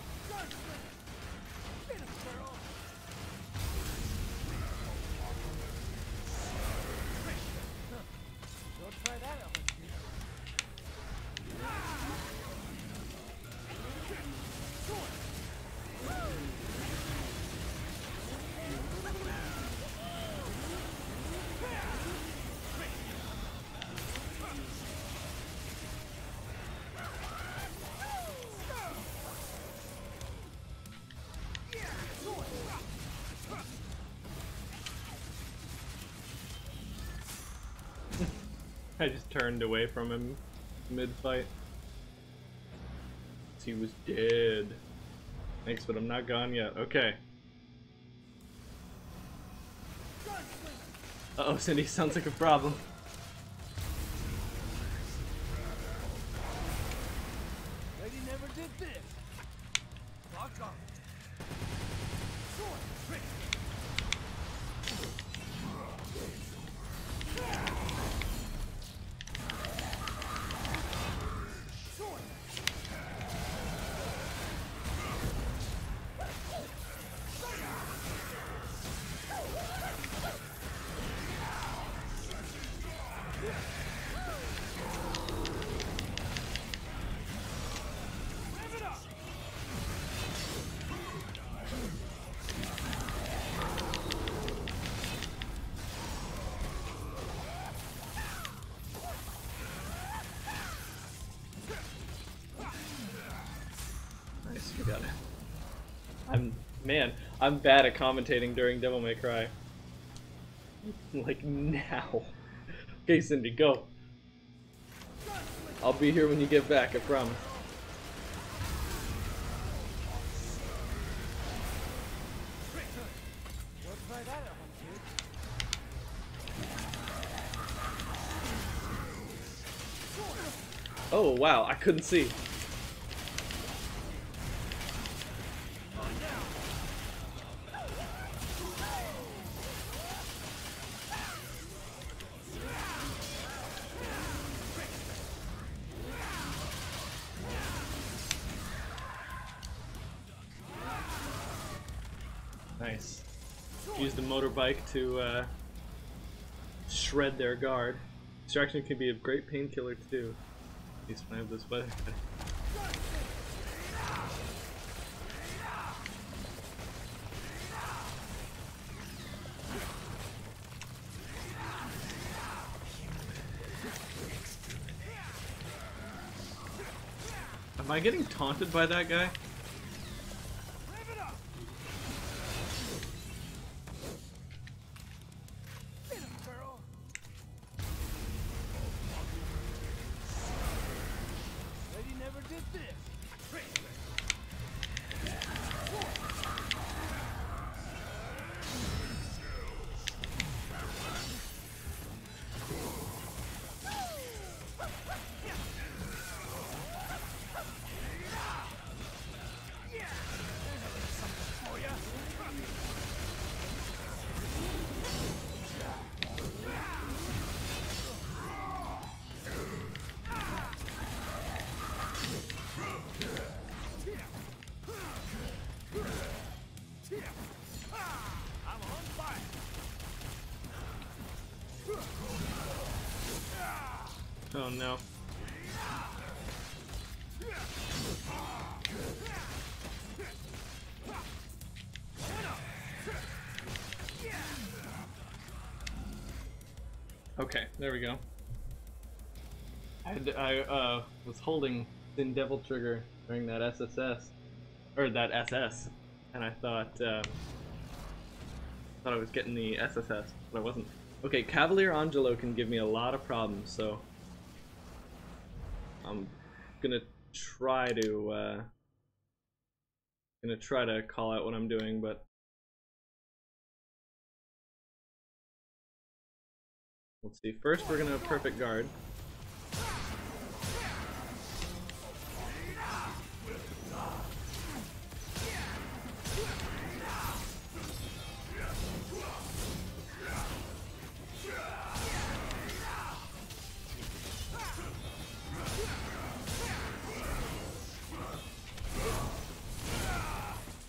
Turned away from him mid-fight. He was dead. Thanks, but I'm not gone yet. Okay. Uh oh, Cindy, sounds like a problem. Man, I'm bad at commentating during Devil May Cry. like now. Okay, Cindy, go. I'll be here when you get back, I promise. Oh wow, I couldn't see. Motorbike to uh, shred their guard. Distraction can be a great painkiller too. At least when I have this weather. Am I getting taunted by that guy? There we go. I, I uh, was holding Sin Devil Trigger during that SSS, or that SS, and I thought uh, thought I was getting the SSS, but I wasn't. Okay, Cavalier Angelo can give me a lot of problems, so I'm gonna try to uh, gonna try to call out what I'm doing, but let's see. First, we're gonna perfect guard.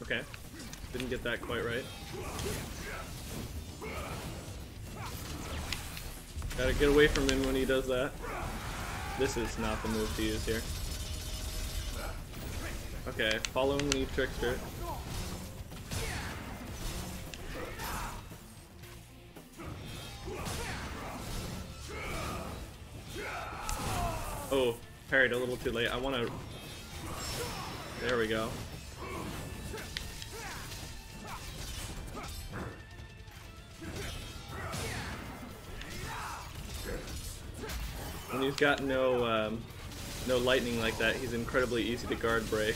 Okay, didn't get that quite right. Gotta get away from him when he does that. This is not the move to use here. Okay, follow he trickster. Oh, parried a little too late. I wanna... There we go. When he's got no um, no lightning like that, he's incredibly easy to guard break.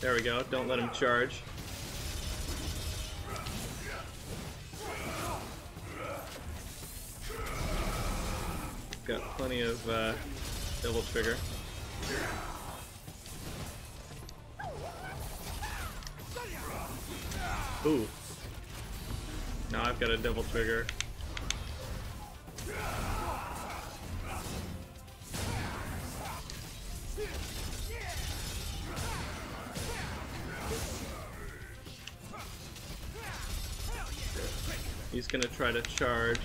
There we go. Don't let him charge. Got plenty of uh, devil trigger. Ooh. Now I've got a devil trigger. He's gonna try to charge.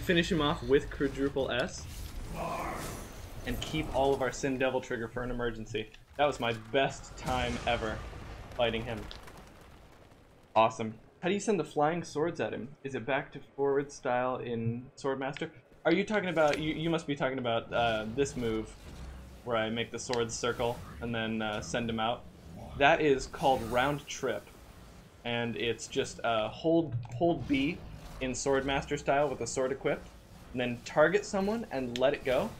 Finish him off with quadruple S. And keep all of our Sin Devil trigger for an emergency. That was my best time ever fighting him. Awesome. How do you send the flying swords at him? Is it back to forward style in Swordmaster? Are you talking about, you, you must be talking about uh, this move where I make the swords circle and then uh, send him out. That is called round trip. And it's just uh, hold, hold B in Swordmaster style with a sword equipped, and then target someone and let it go.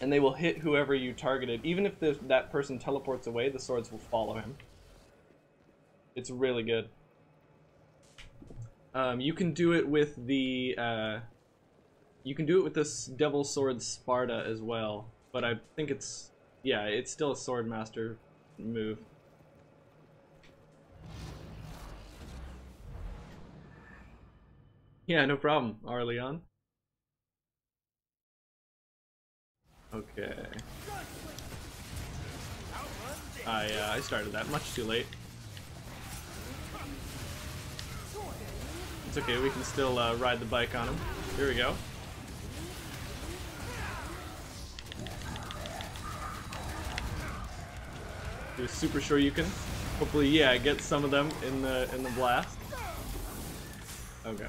And they will hit whoever you targeted. Even if the, that person teleports away, the swords will follow him. It's really good. Um, you can do it with the uh, you can do it with this Devil Sword Sparta as well, but I think it's yeah, it's still a Sword Master move. Yeah, no problem, Arleon. Okay. I uh, I started that much too late. It's okay, we can still uh, ride the bike on him. Here we go. Do a super sure you can. Hopefully, yeah, I get some of them in the in the blast. Okay.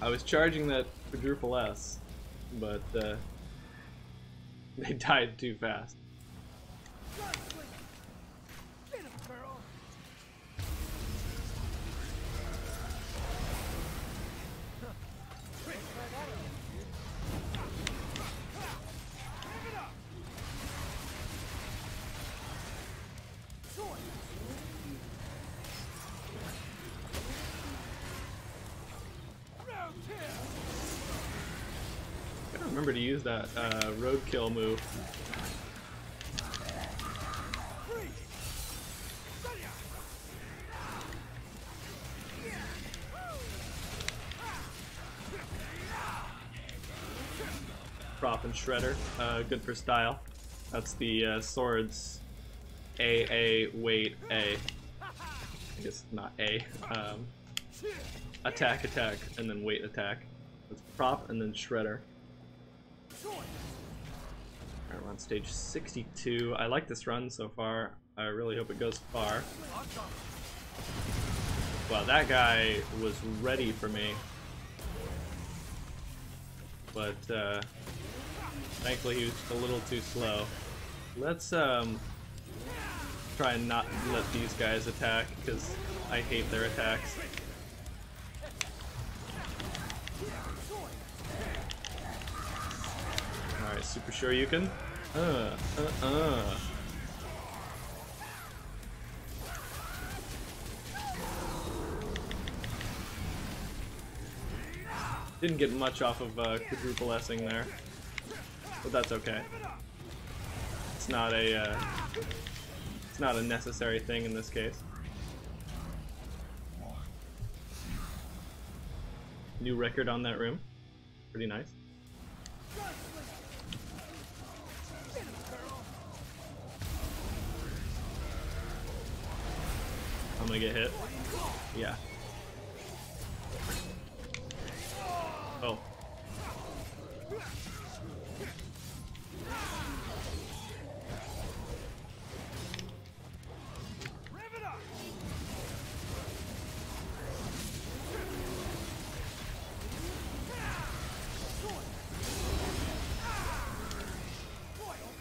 I was charging that quadruple S, but uh, they died too fast. That uh, roadkill move. Prop and Shredder, uh, good for style. That's the uh, swords A, A, wait, A. I guess not A. Um, attack, attack, and then wait attack. That's prop and then Shredder. Alright, we're on stage 62. I like this run so far. I really hope it goes far. Wow, that guy was ready for me. But, uh, thankfully he was a little too slow. Let's, um, try and not let these guys attack, because I hate their attacks. Alright, super sure you can. Uh, uh, uh. Didn't get much off of uh, quadruple S'ing there, but that's okay. It's not a uh, it's not a necessary thing in this case. New record on that room, pretty nice. I'm gonna get hit. Yeah. Oh.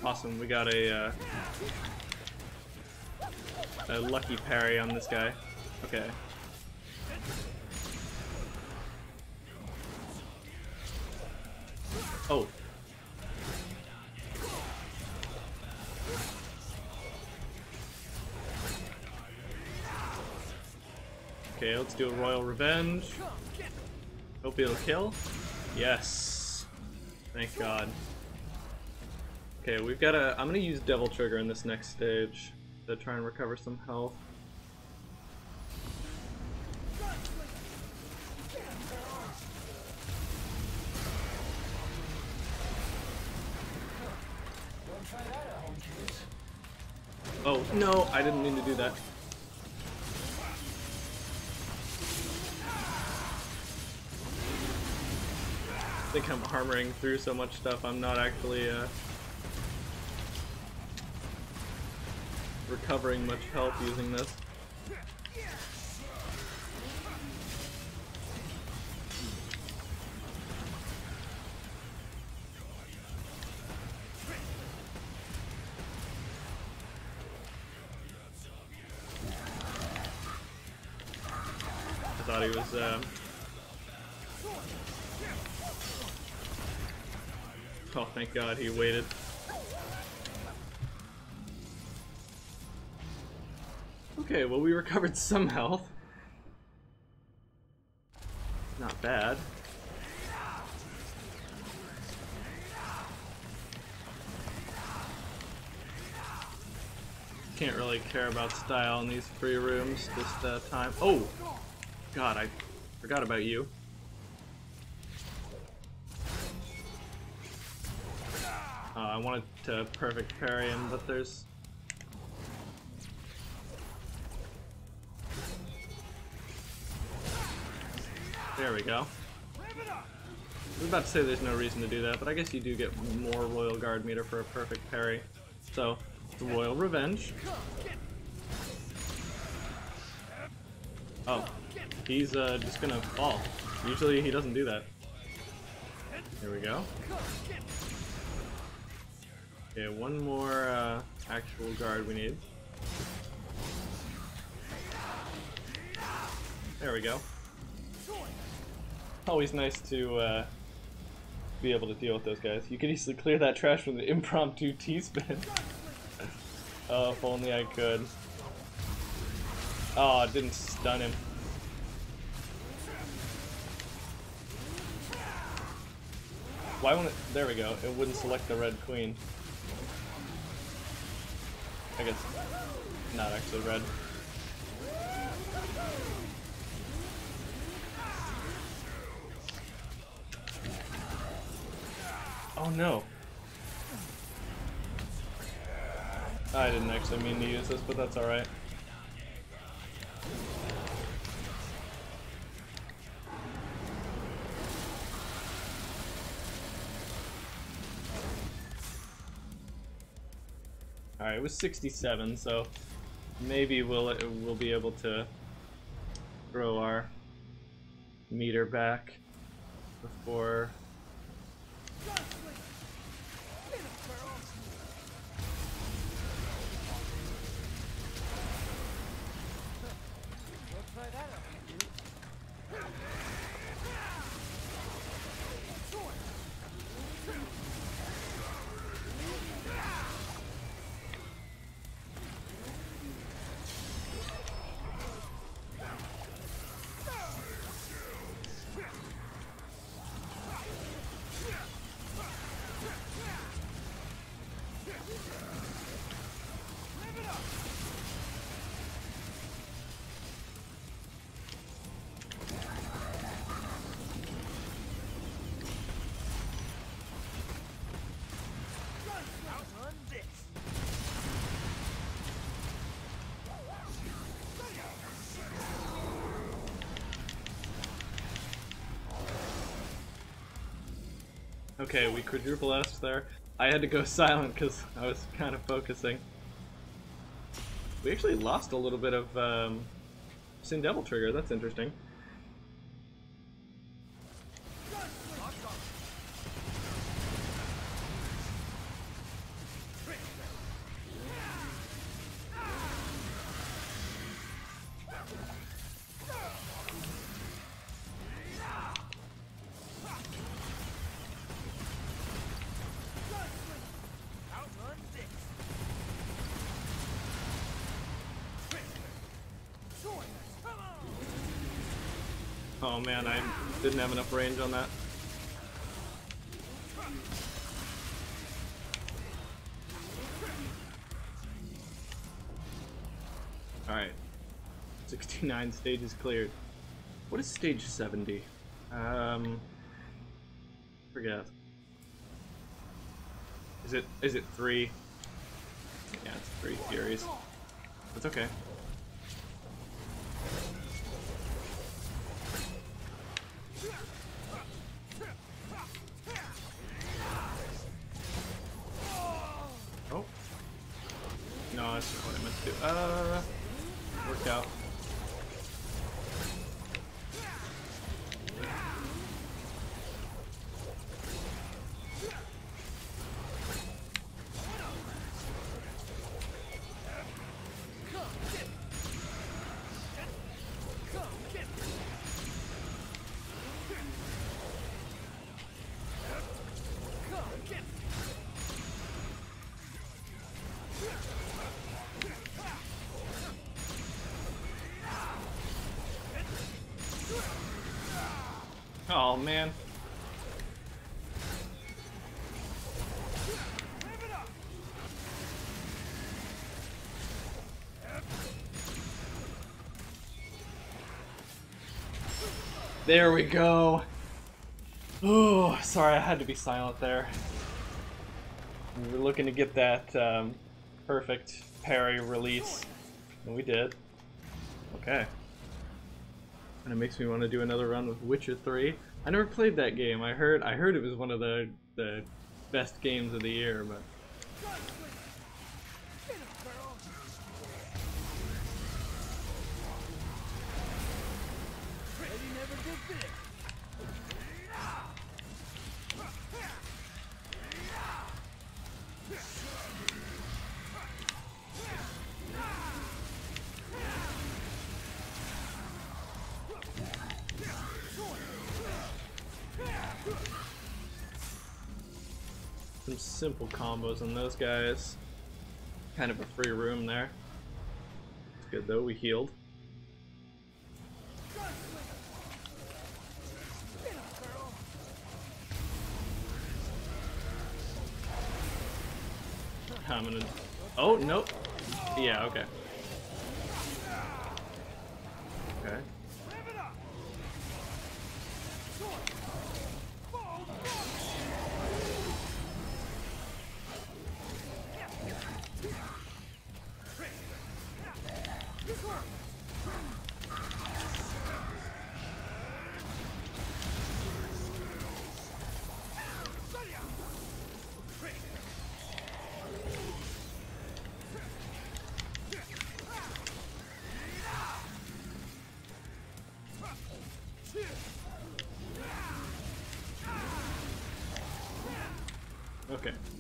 Awesome, we got a, uh, a lucky parry on this guy. Okay. Oh. Okay, let's do a Royal Revenge. Hope it'll kill. Yes. Thank God. Okay, we've got a. I'm gonna use Devil Trigger in this next stage to try and recover some health. Oh, no, I didn't mean to do that. I think I'm armoring through so much stuff. I'm not actually uh, recovering much health using this. I thought he was. Uh... Oh, thank God he waited. Okay, well we recovered some health. Not bad. Can't really care about style in these free rooms this uh, time. Oh! God, I forgot about you. Uh, I wanted to perfect parry him, but there's go. I was about to say there's no reason to do that, but I guess you do get more Royal Guard meter for a perfect parry. So, Royal Revenge. Oh, he's uh, just gonna fall. Usually he doesn't do that. Here we go. Okay, one more uh, actual guard we need. There we go. Always nice to uh, be able to deal with those guys. You could easily clear that trash with an impromptu T-spin. oh, if only I could. Oh, it didn't stun him. Why won't it? There we go. It wouldn't select the red queen. I guess not actually red. Oh no. I didn't actually mean to use this, but that's alright. Alright, it was 67, so maybe we'll we'll be able to throw our meter back before Okay, we quadruple S there. I had to go silent because I was kind of focusing. We actually lost a little bit of um, Sin Devil Trigger, that's interesting. Man, I didn't have enough range on that. Alright. 69 stages cleared. What is stage 70? Um forget. Is it is it three? Yeah, it's three Furies. It's okay. Oh. No, that's not what I meant to do. Uh, worked out. Oh man. There we go. Oh, sorry, I had to be silent there. We were looking to get that um, perfect parry release, and we did. Okay. And it makes me want to do another run with Witcher 3. I never played that game. I heard I heard it was one of the the best games of the year, but simple combos on those guys. Kind of a free room there. It's good though, we healed. I'm gonna. Oh, nope. Yeah, okay. Okay.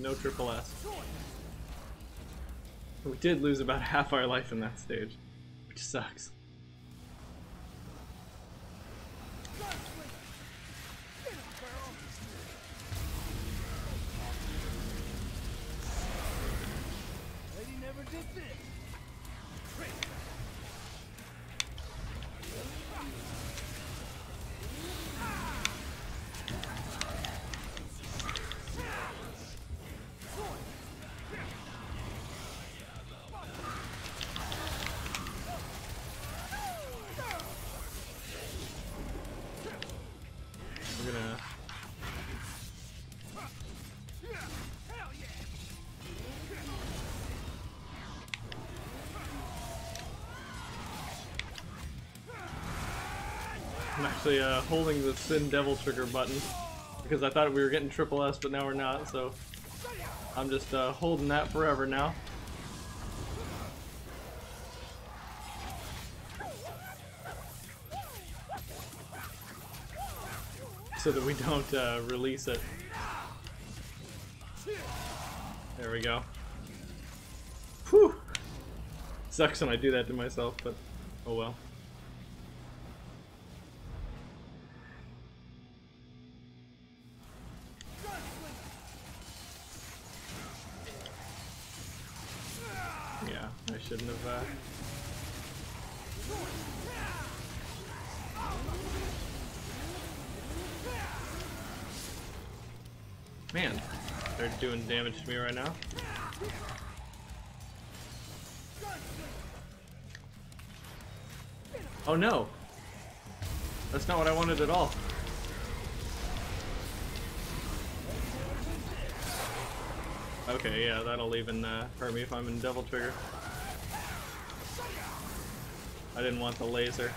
No triple S. We did lose about half our life in that stage, which sucks. Lady never did this. Actually uh, holding the Sin Devil trigger button because I thought we were getting triple S, but now we're not. So I'm just uh, holding that forever now. So that we don't uh, release it. There we go. Whew. Sucks when I do that to myself, but oh well. Damage to me right now. Oh no! That's not what I wanted at all. Okay, yeah, that'll even uh, hurt me if I'm in Devil Trigger. I didn't want the laser.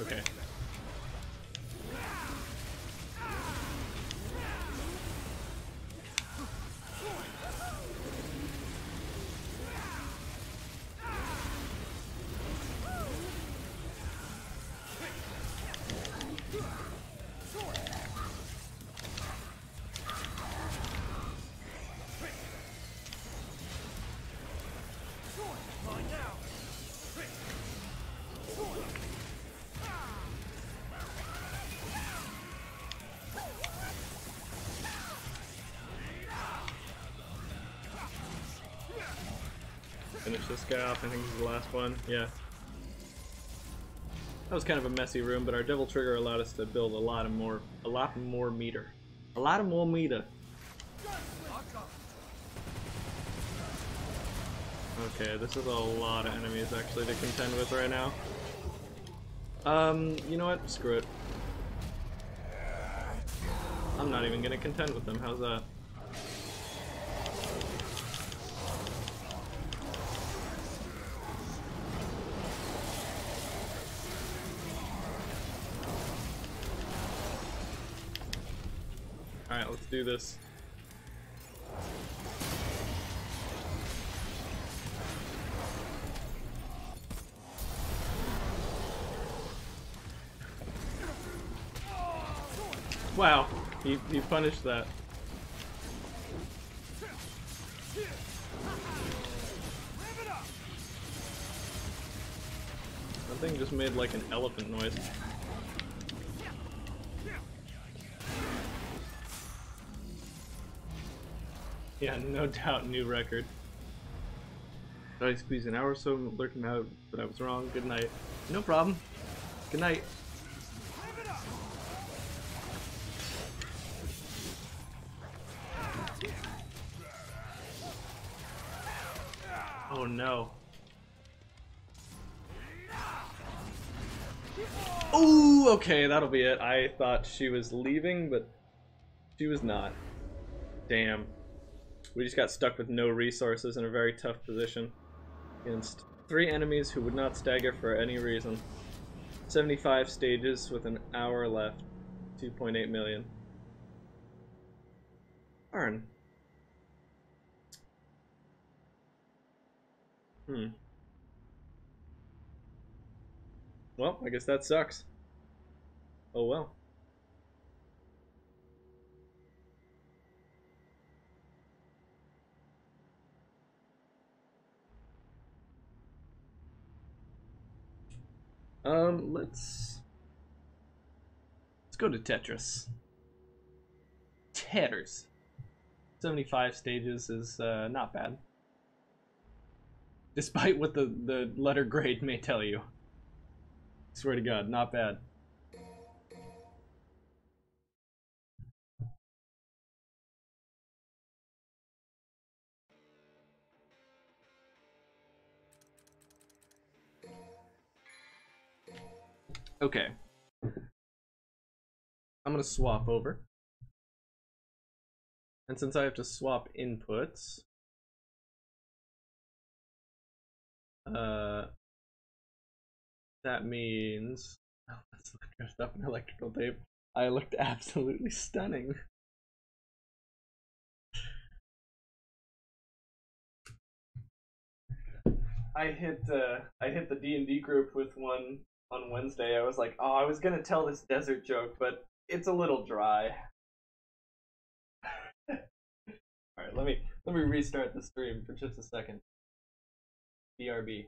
Okay. Guy off. I think this is the last one. Yeah. That was kind of a messy room, but our Devil Trigger allowed us to build a lot of more, a lot more meter, a lot of more meter. Okay, this is a lot of enemies actually to contend with right now. Um, you know what? Screw it. I'm not even gonna contend with them. How's that? Do this. Wow, he, he punished that. That thing just made like an elephant noise. Yeah, no doubt, new record. Thought I squeezed an hour or so lurking out, but I was wrong. Good night. No problem. Good night. Oh no. Ooh, okay, that'll be it. I thought she was leaving, but she was not. Damn. We just got stuck with no resources in a very tough position against three enemies who would not stagger for any reason. 75 stages with an hour left. 2.8 million. Darn. Hmm. Well, I guess that sucks. Oh well. Um, let's let's go to Tetris. Tetris. Seventy-five stages is uh, not bad, despite what the the letter grade may tell you. Swear to God, not bad. Okay. I'm gonna swap over. And since I have to swap inputs, uh, that means oh, let's look dressed up in electrical tape. I looked absolutely stunning. I hit uh, I hit the D and D group with one on Wednesday. I was like, oh, I was gonna tell this desert joke, but it's a little dry. All right, let me let me restart the stream for just a second. BRB.